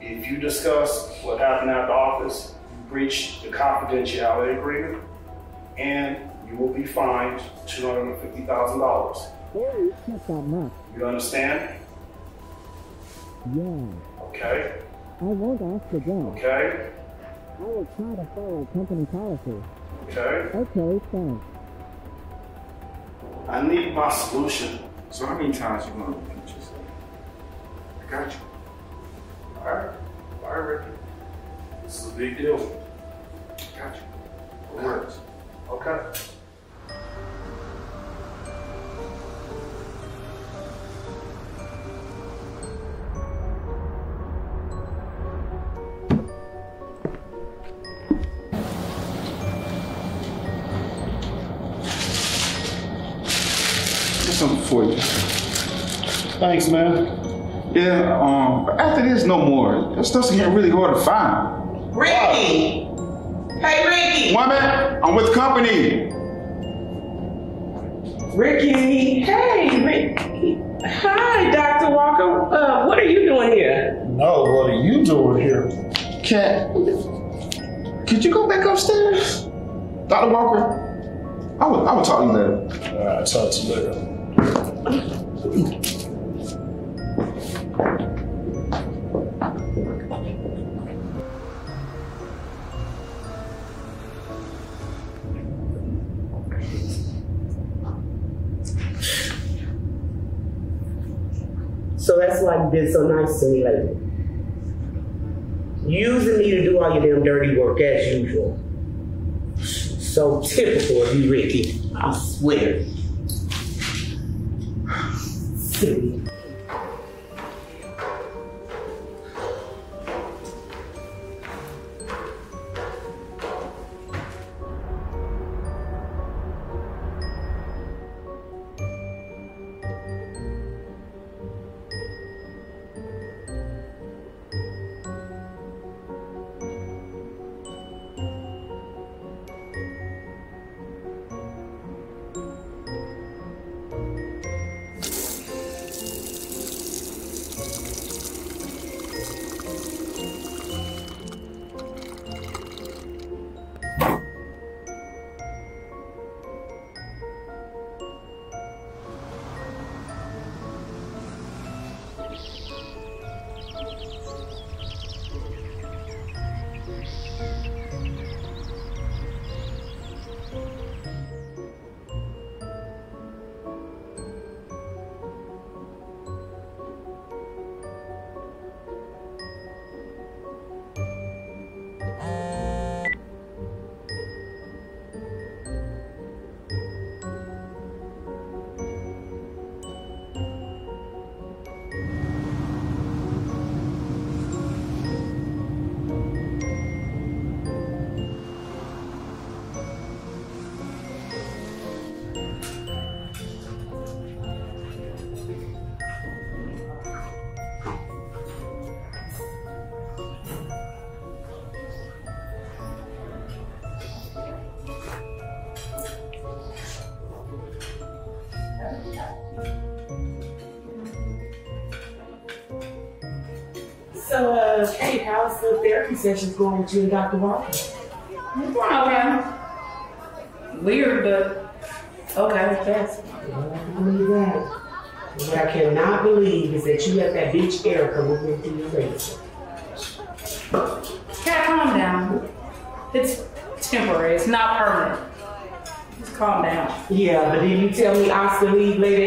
if you discuss what happened at the office, you breach the confidentiality agreement, and you will be fined $250,000.
Hey, it's not that much.
You understand?
Yeah.
Okay?
I won't ask again.
Okay?
I will try to follow company policy.
Okay?
Okay, thanks.
I need my solution.
So how many times you gonna repeat yourself? I got you.
All right. All right, Ricky. This is a big deal.
Got you.
It works. Okay.
For you.
Thanks, man.
Yeah, um, but after this, no more. That stuff's getting really hard to find.
Ricky! Hey, Ricky!
Woman, I'm with company.
Ricky! Hey, Ricky! Hi, Dr. Walker. Uh, what are you doing here?
No, what are you doing here?
Cat, could you go back upstairs? Dr. Walker, I will, I will talk to you later.
All right, talk to you later.
So that's why you've been so nice to me lately. Using me to do all your damn dirty work as usual. So typical of you, Ricky. I swear. 这个 how's the therapy sessions going with you and Dr. Walker?
Okay. Weird, but okay.
Yes. I believe that. What I cannot believe is that you let that bitch Erica move into your relationship.
Cat, calm down. It's temporary. It's not permanent. Just calm down.
Yeah, but did you tell me Oscar leave late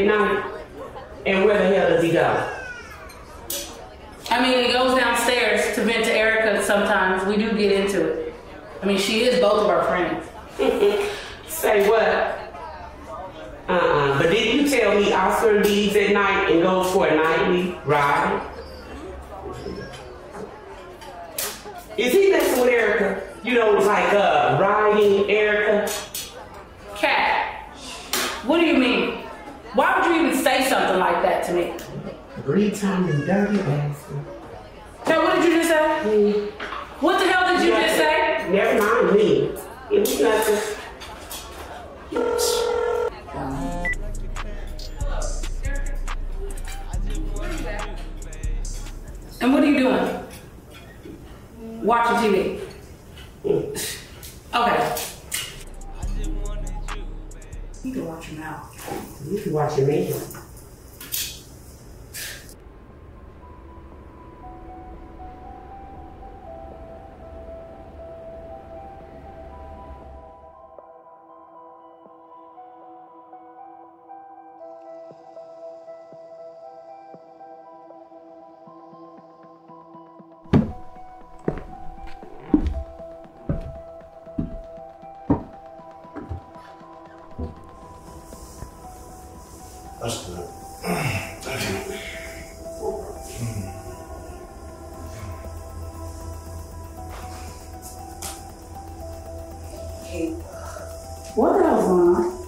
そ。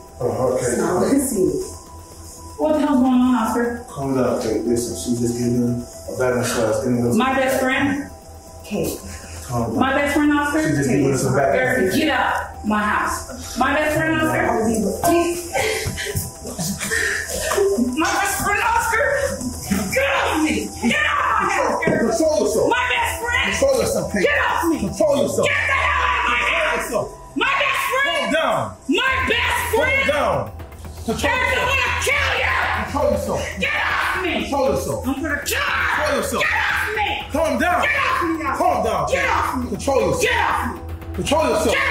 Control yourself.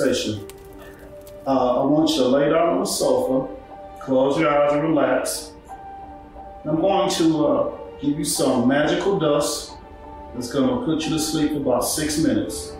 relaxation. Uh, I want you to lay down on the sofa, close your eyes and relax. I'm going to uh, give you some magical dust that's going to put you to sleep for about six minutes.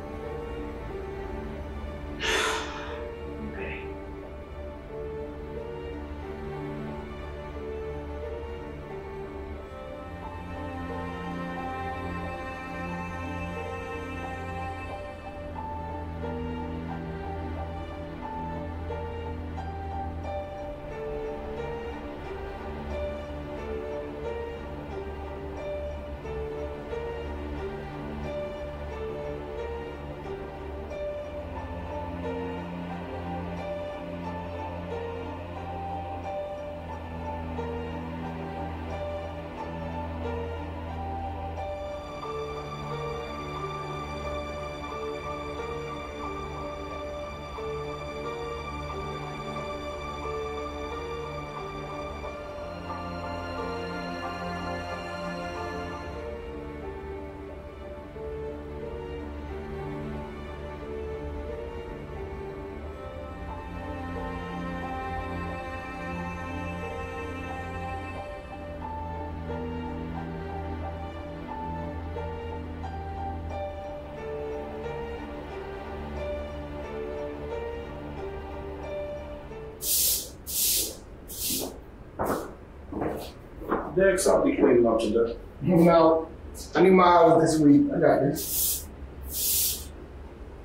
make something clean up today.
know, I need my hours this week. I got this.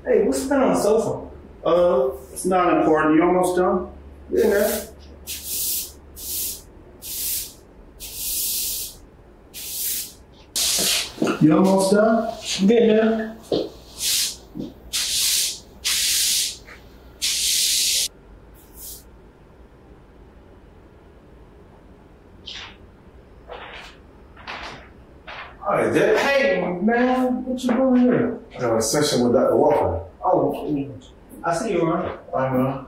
Hey, what's that on the sofa?
Uh, it's not important. You almost done?
Yeah.
You almost done?
Yeah. What oh, you doing here?
I got a session with Dr. Walker.
Oh, I see you around.
I know.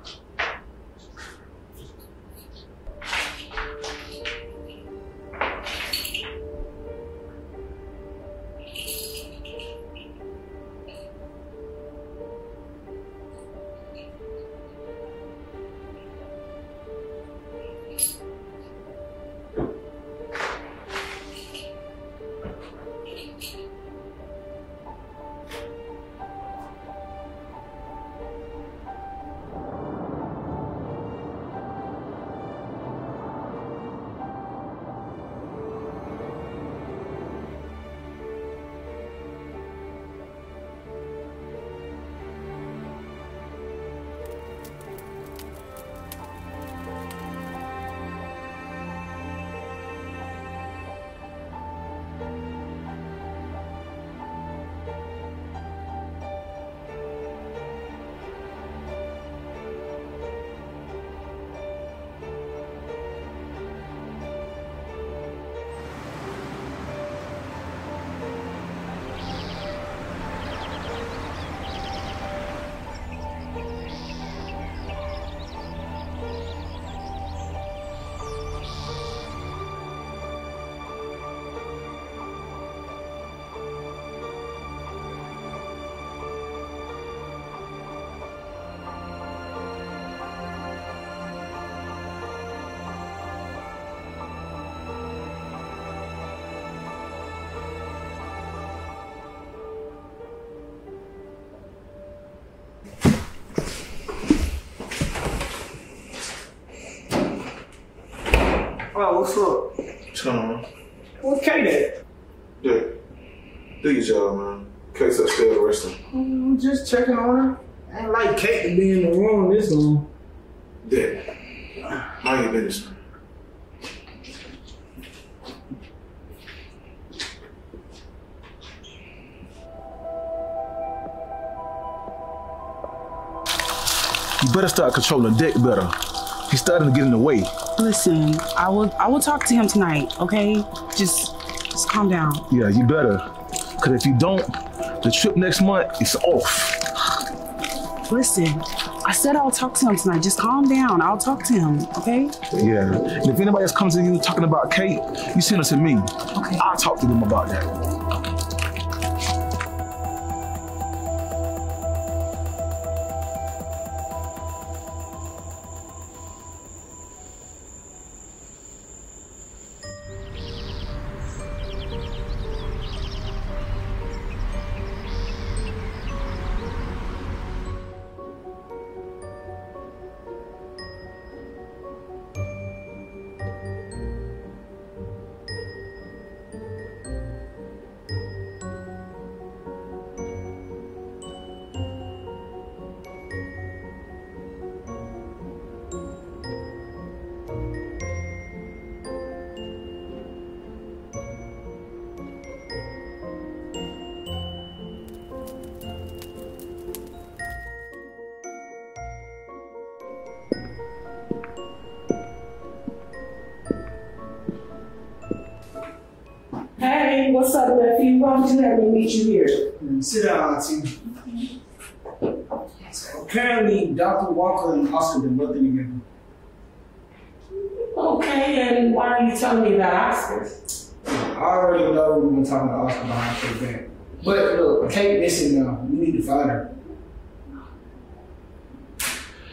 What's up?
What's going on?
What Kate at?
Dick, do your job, man. Kate's upstairs resting.
I'm mm, just checking on her. I ain't like Kate to be in the room this long.
Dick, mind your business, man.
You better start controlling Dick better. He's starting to get in the way.
Listen, I will I will talk to him tonight, okay? Just just calm down.
Yeah, you better. Cause if you don't, the trip next month is off.
Listen, I said I'll talk to him tonight. Just calm down. I'll talk to him, okay?
Yeah. And if anybody else comes to you talking about Kate, you send it to me. Okay. I'll talk to them about that.
Nephew? Why would let me meet you here?
Sit down, Auntie. So apparently, Dr. Walker and Oscar been working together.
Okay, and why are you telling me about Oscar?
I already know we've been talking to Oscar behind Kate's back. But look, Kate missing now. We need to find her.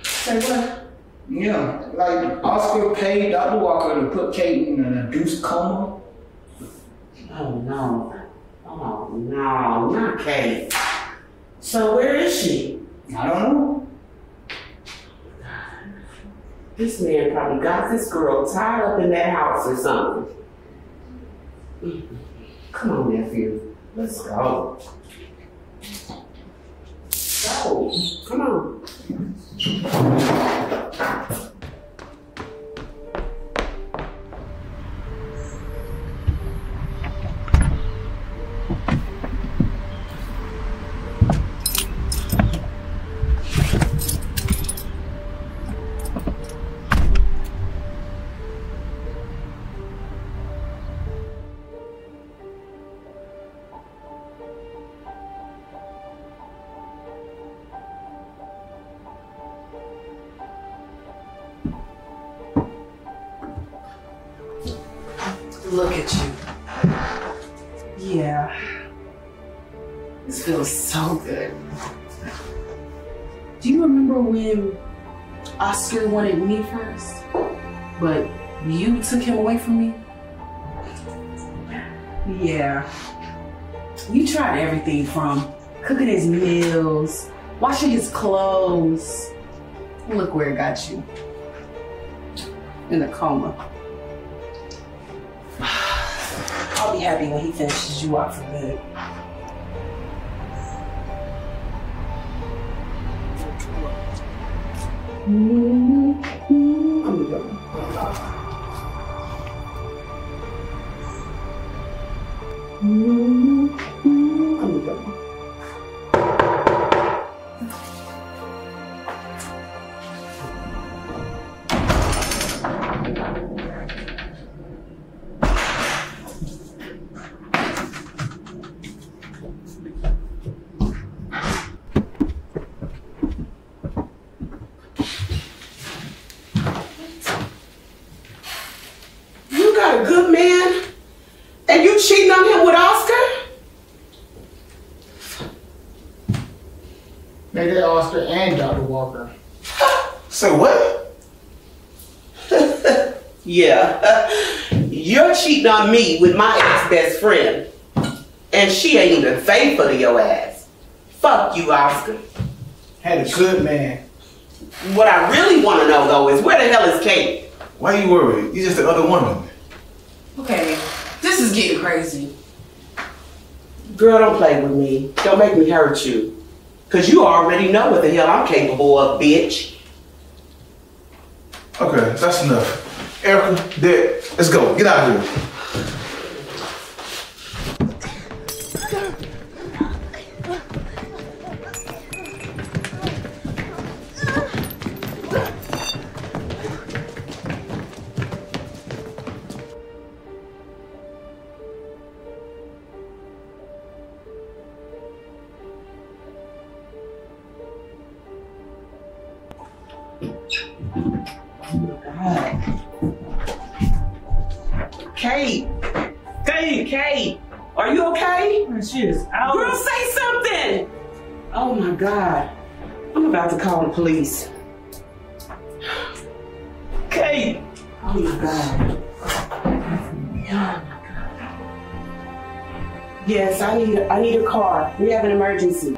Say what?
Yeah, like Oscar paid Dr. Walker to put Kate in an induced coma.
Oh no. No, not Kate. So where is she?
I don't know.
This man probably got this girl tied up in that house or something. Come on, nephew. Let's go. Go. Come on.
Took him away from me? Yeah. You tried everything from cooking his meals, washing his clothes. Look where it got you. In a coma. I'll be happy when he finishes you off for good. Mm-hmm. I'm going. I'm
Maybe Oscar and Dr. Walker.
So what?
Yeah. You're cheating on me with my ex best friend. And she ain't even faithful to your ass. Fuck you, Oscar.
Had a good man.
What I really want to know, though, is where the hell is Kate?
Why are you worried? You just the other woman.
Okay, this is getting crazy.
Girl, don't play with me. Don't make me hurt you. Because you already know what the hell I'm capable of, bitch.
Okay, that's enough. Erica, Dick, let's go. Get out of here.
To call the police.
Kate.
Oh my God. Yes, I need I need a car. We have an emergency.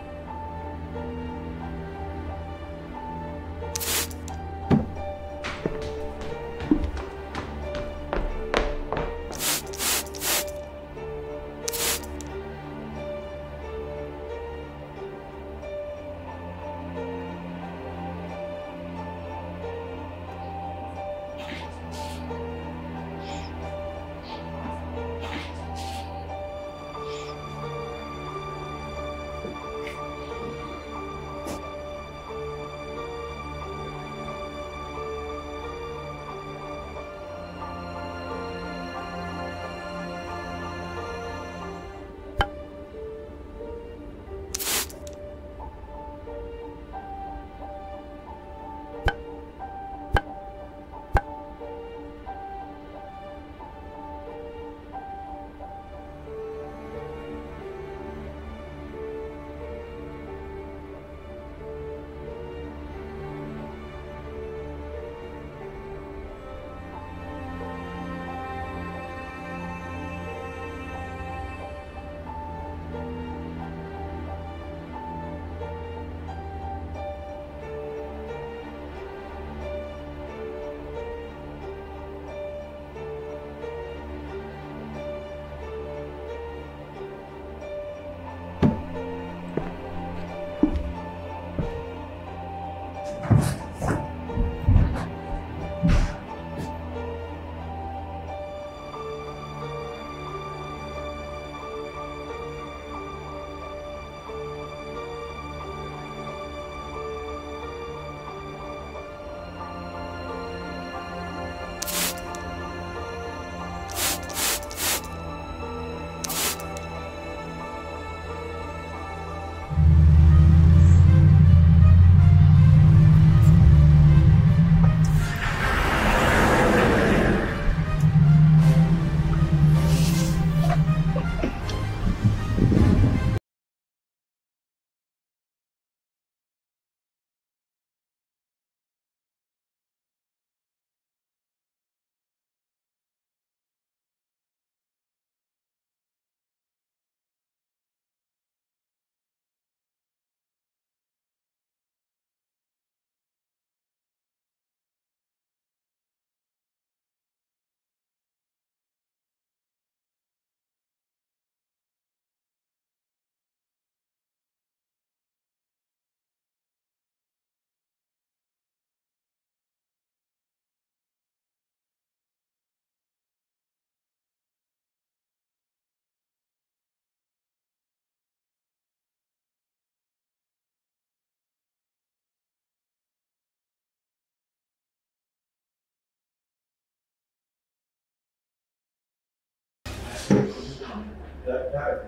that,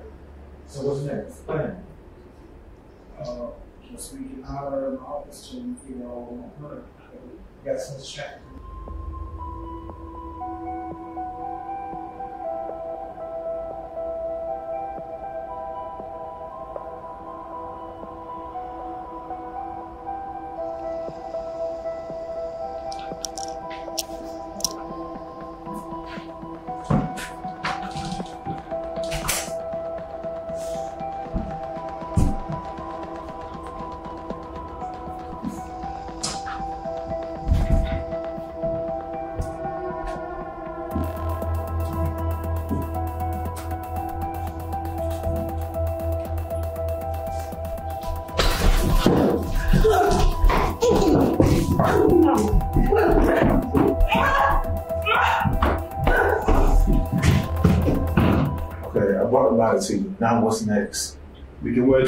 so what's next? Plan. Uh, so we can hire an office to, you know, got some
check.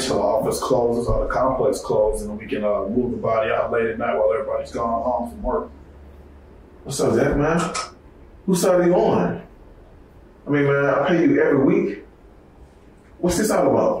till the office closes or the complex closes, and we can uh, move the body out late at night while everybody's gone home from work.
What's up, that man? Who side are you on? I mean, man, I pay you every week. What's this all about?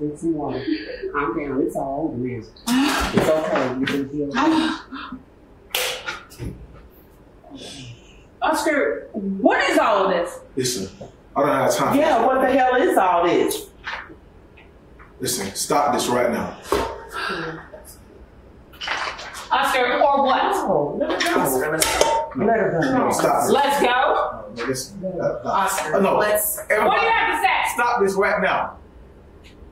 Drink some water. Calm down. It's all over now. It's okay. You've been healed.
Oscar, what is all of this?
Listen, I don't have time. for
Yeah, what the hell is all this?
Listen, stop this right now.
Oscar, or what?
Oh, let her go. Let her go.
Stop this.
Let's go.
No, listen. Uh, uh,
Oscar,
uh, no.
let's.
What do you have to say?
stop this right now.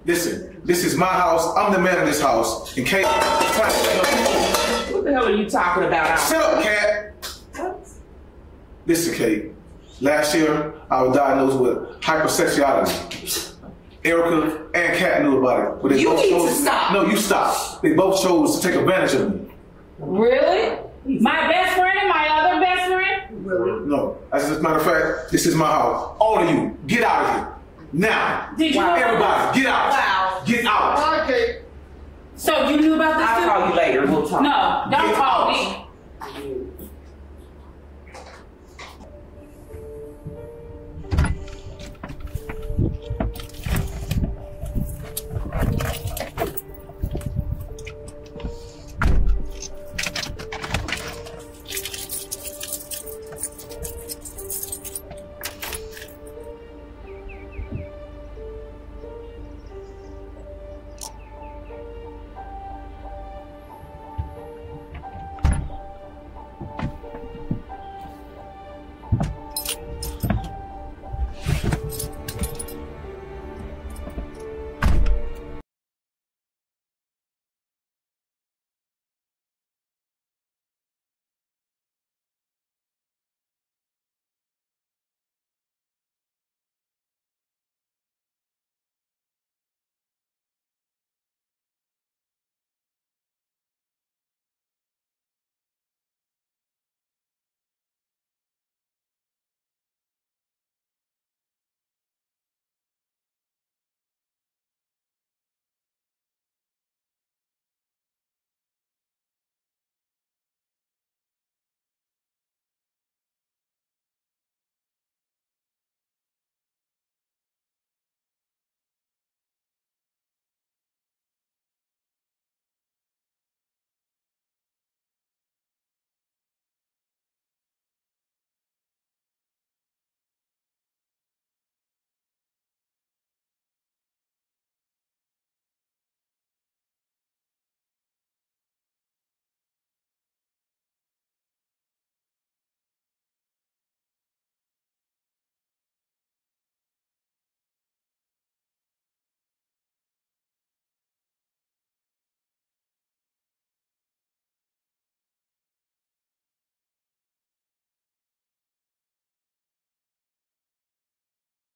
Listen, this is my house. I'm the man of this house. And Kate,
What the hell are you talking about?
shut up, Kat. Listen, Kate. Last year, I was diagnosed with hypersexuality. Erica and Kat knew about it. But they
You
both
need to stop.
No, you stop. They both chose to take advantage of me.
Really? My best friend and my other best friend? Really?
No. As a matter of fact, this is my house. All of you, get out of here. Now.
Did you know-
Everybody, get out.
Wow.
Get out.
Okay.
So you knew about this
I'll
too?
call you later. We'll talk.
No, don't
Get
call
out.
me.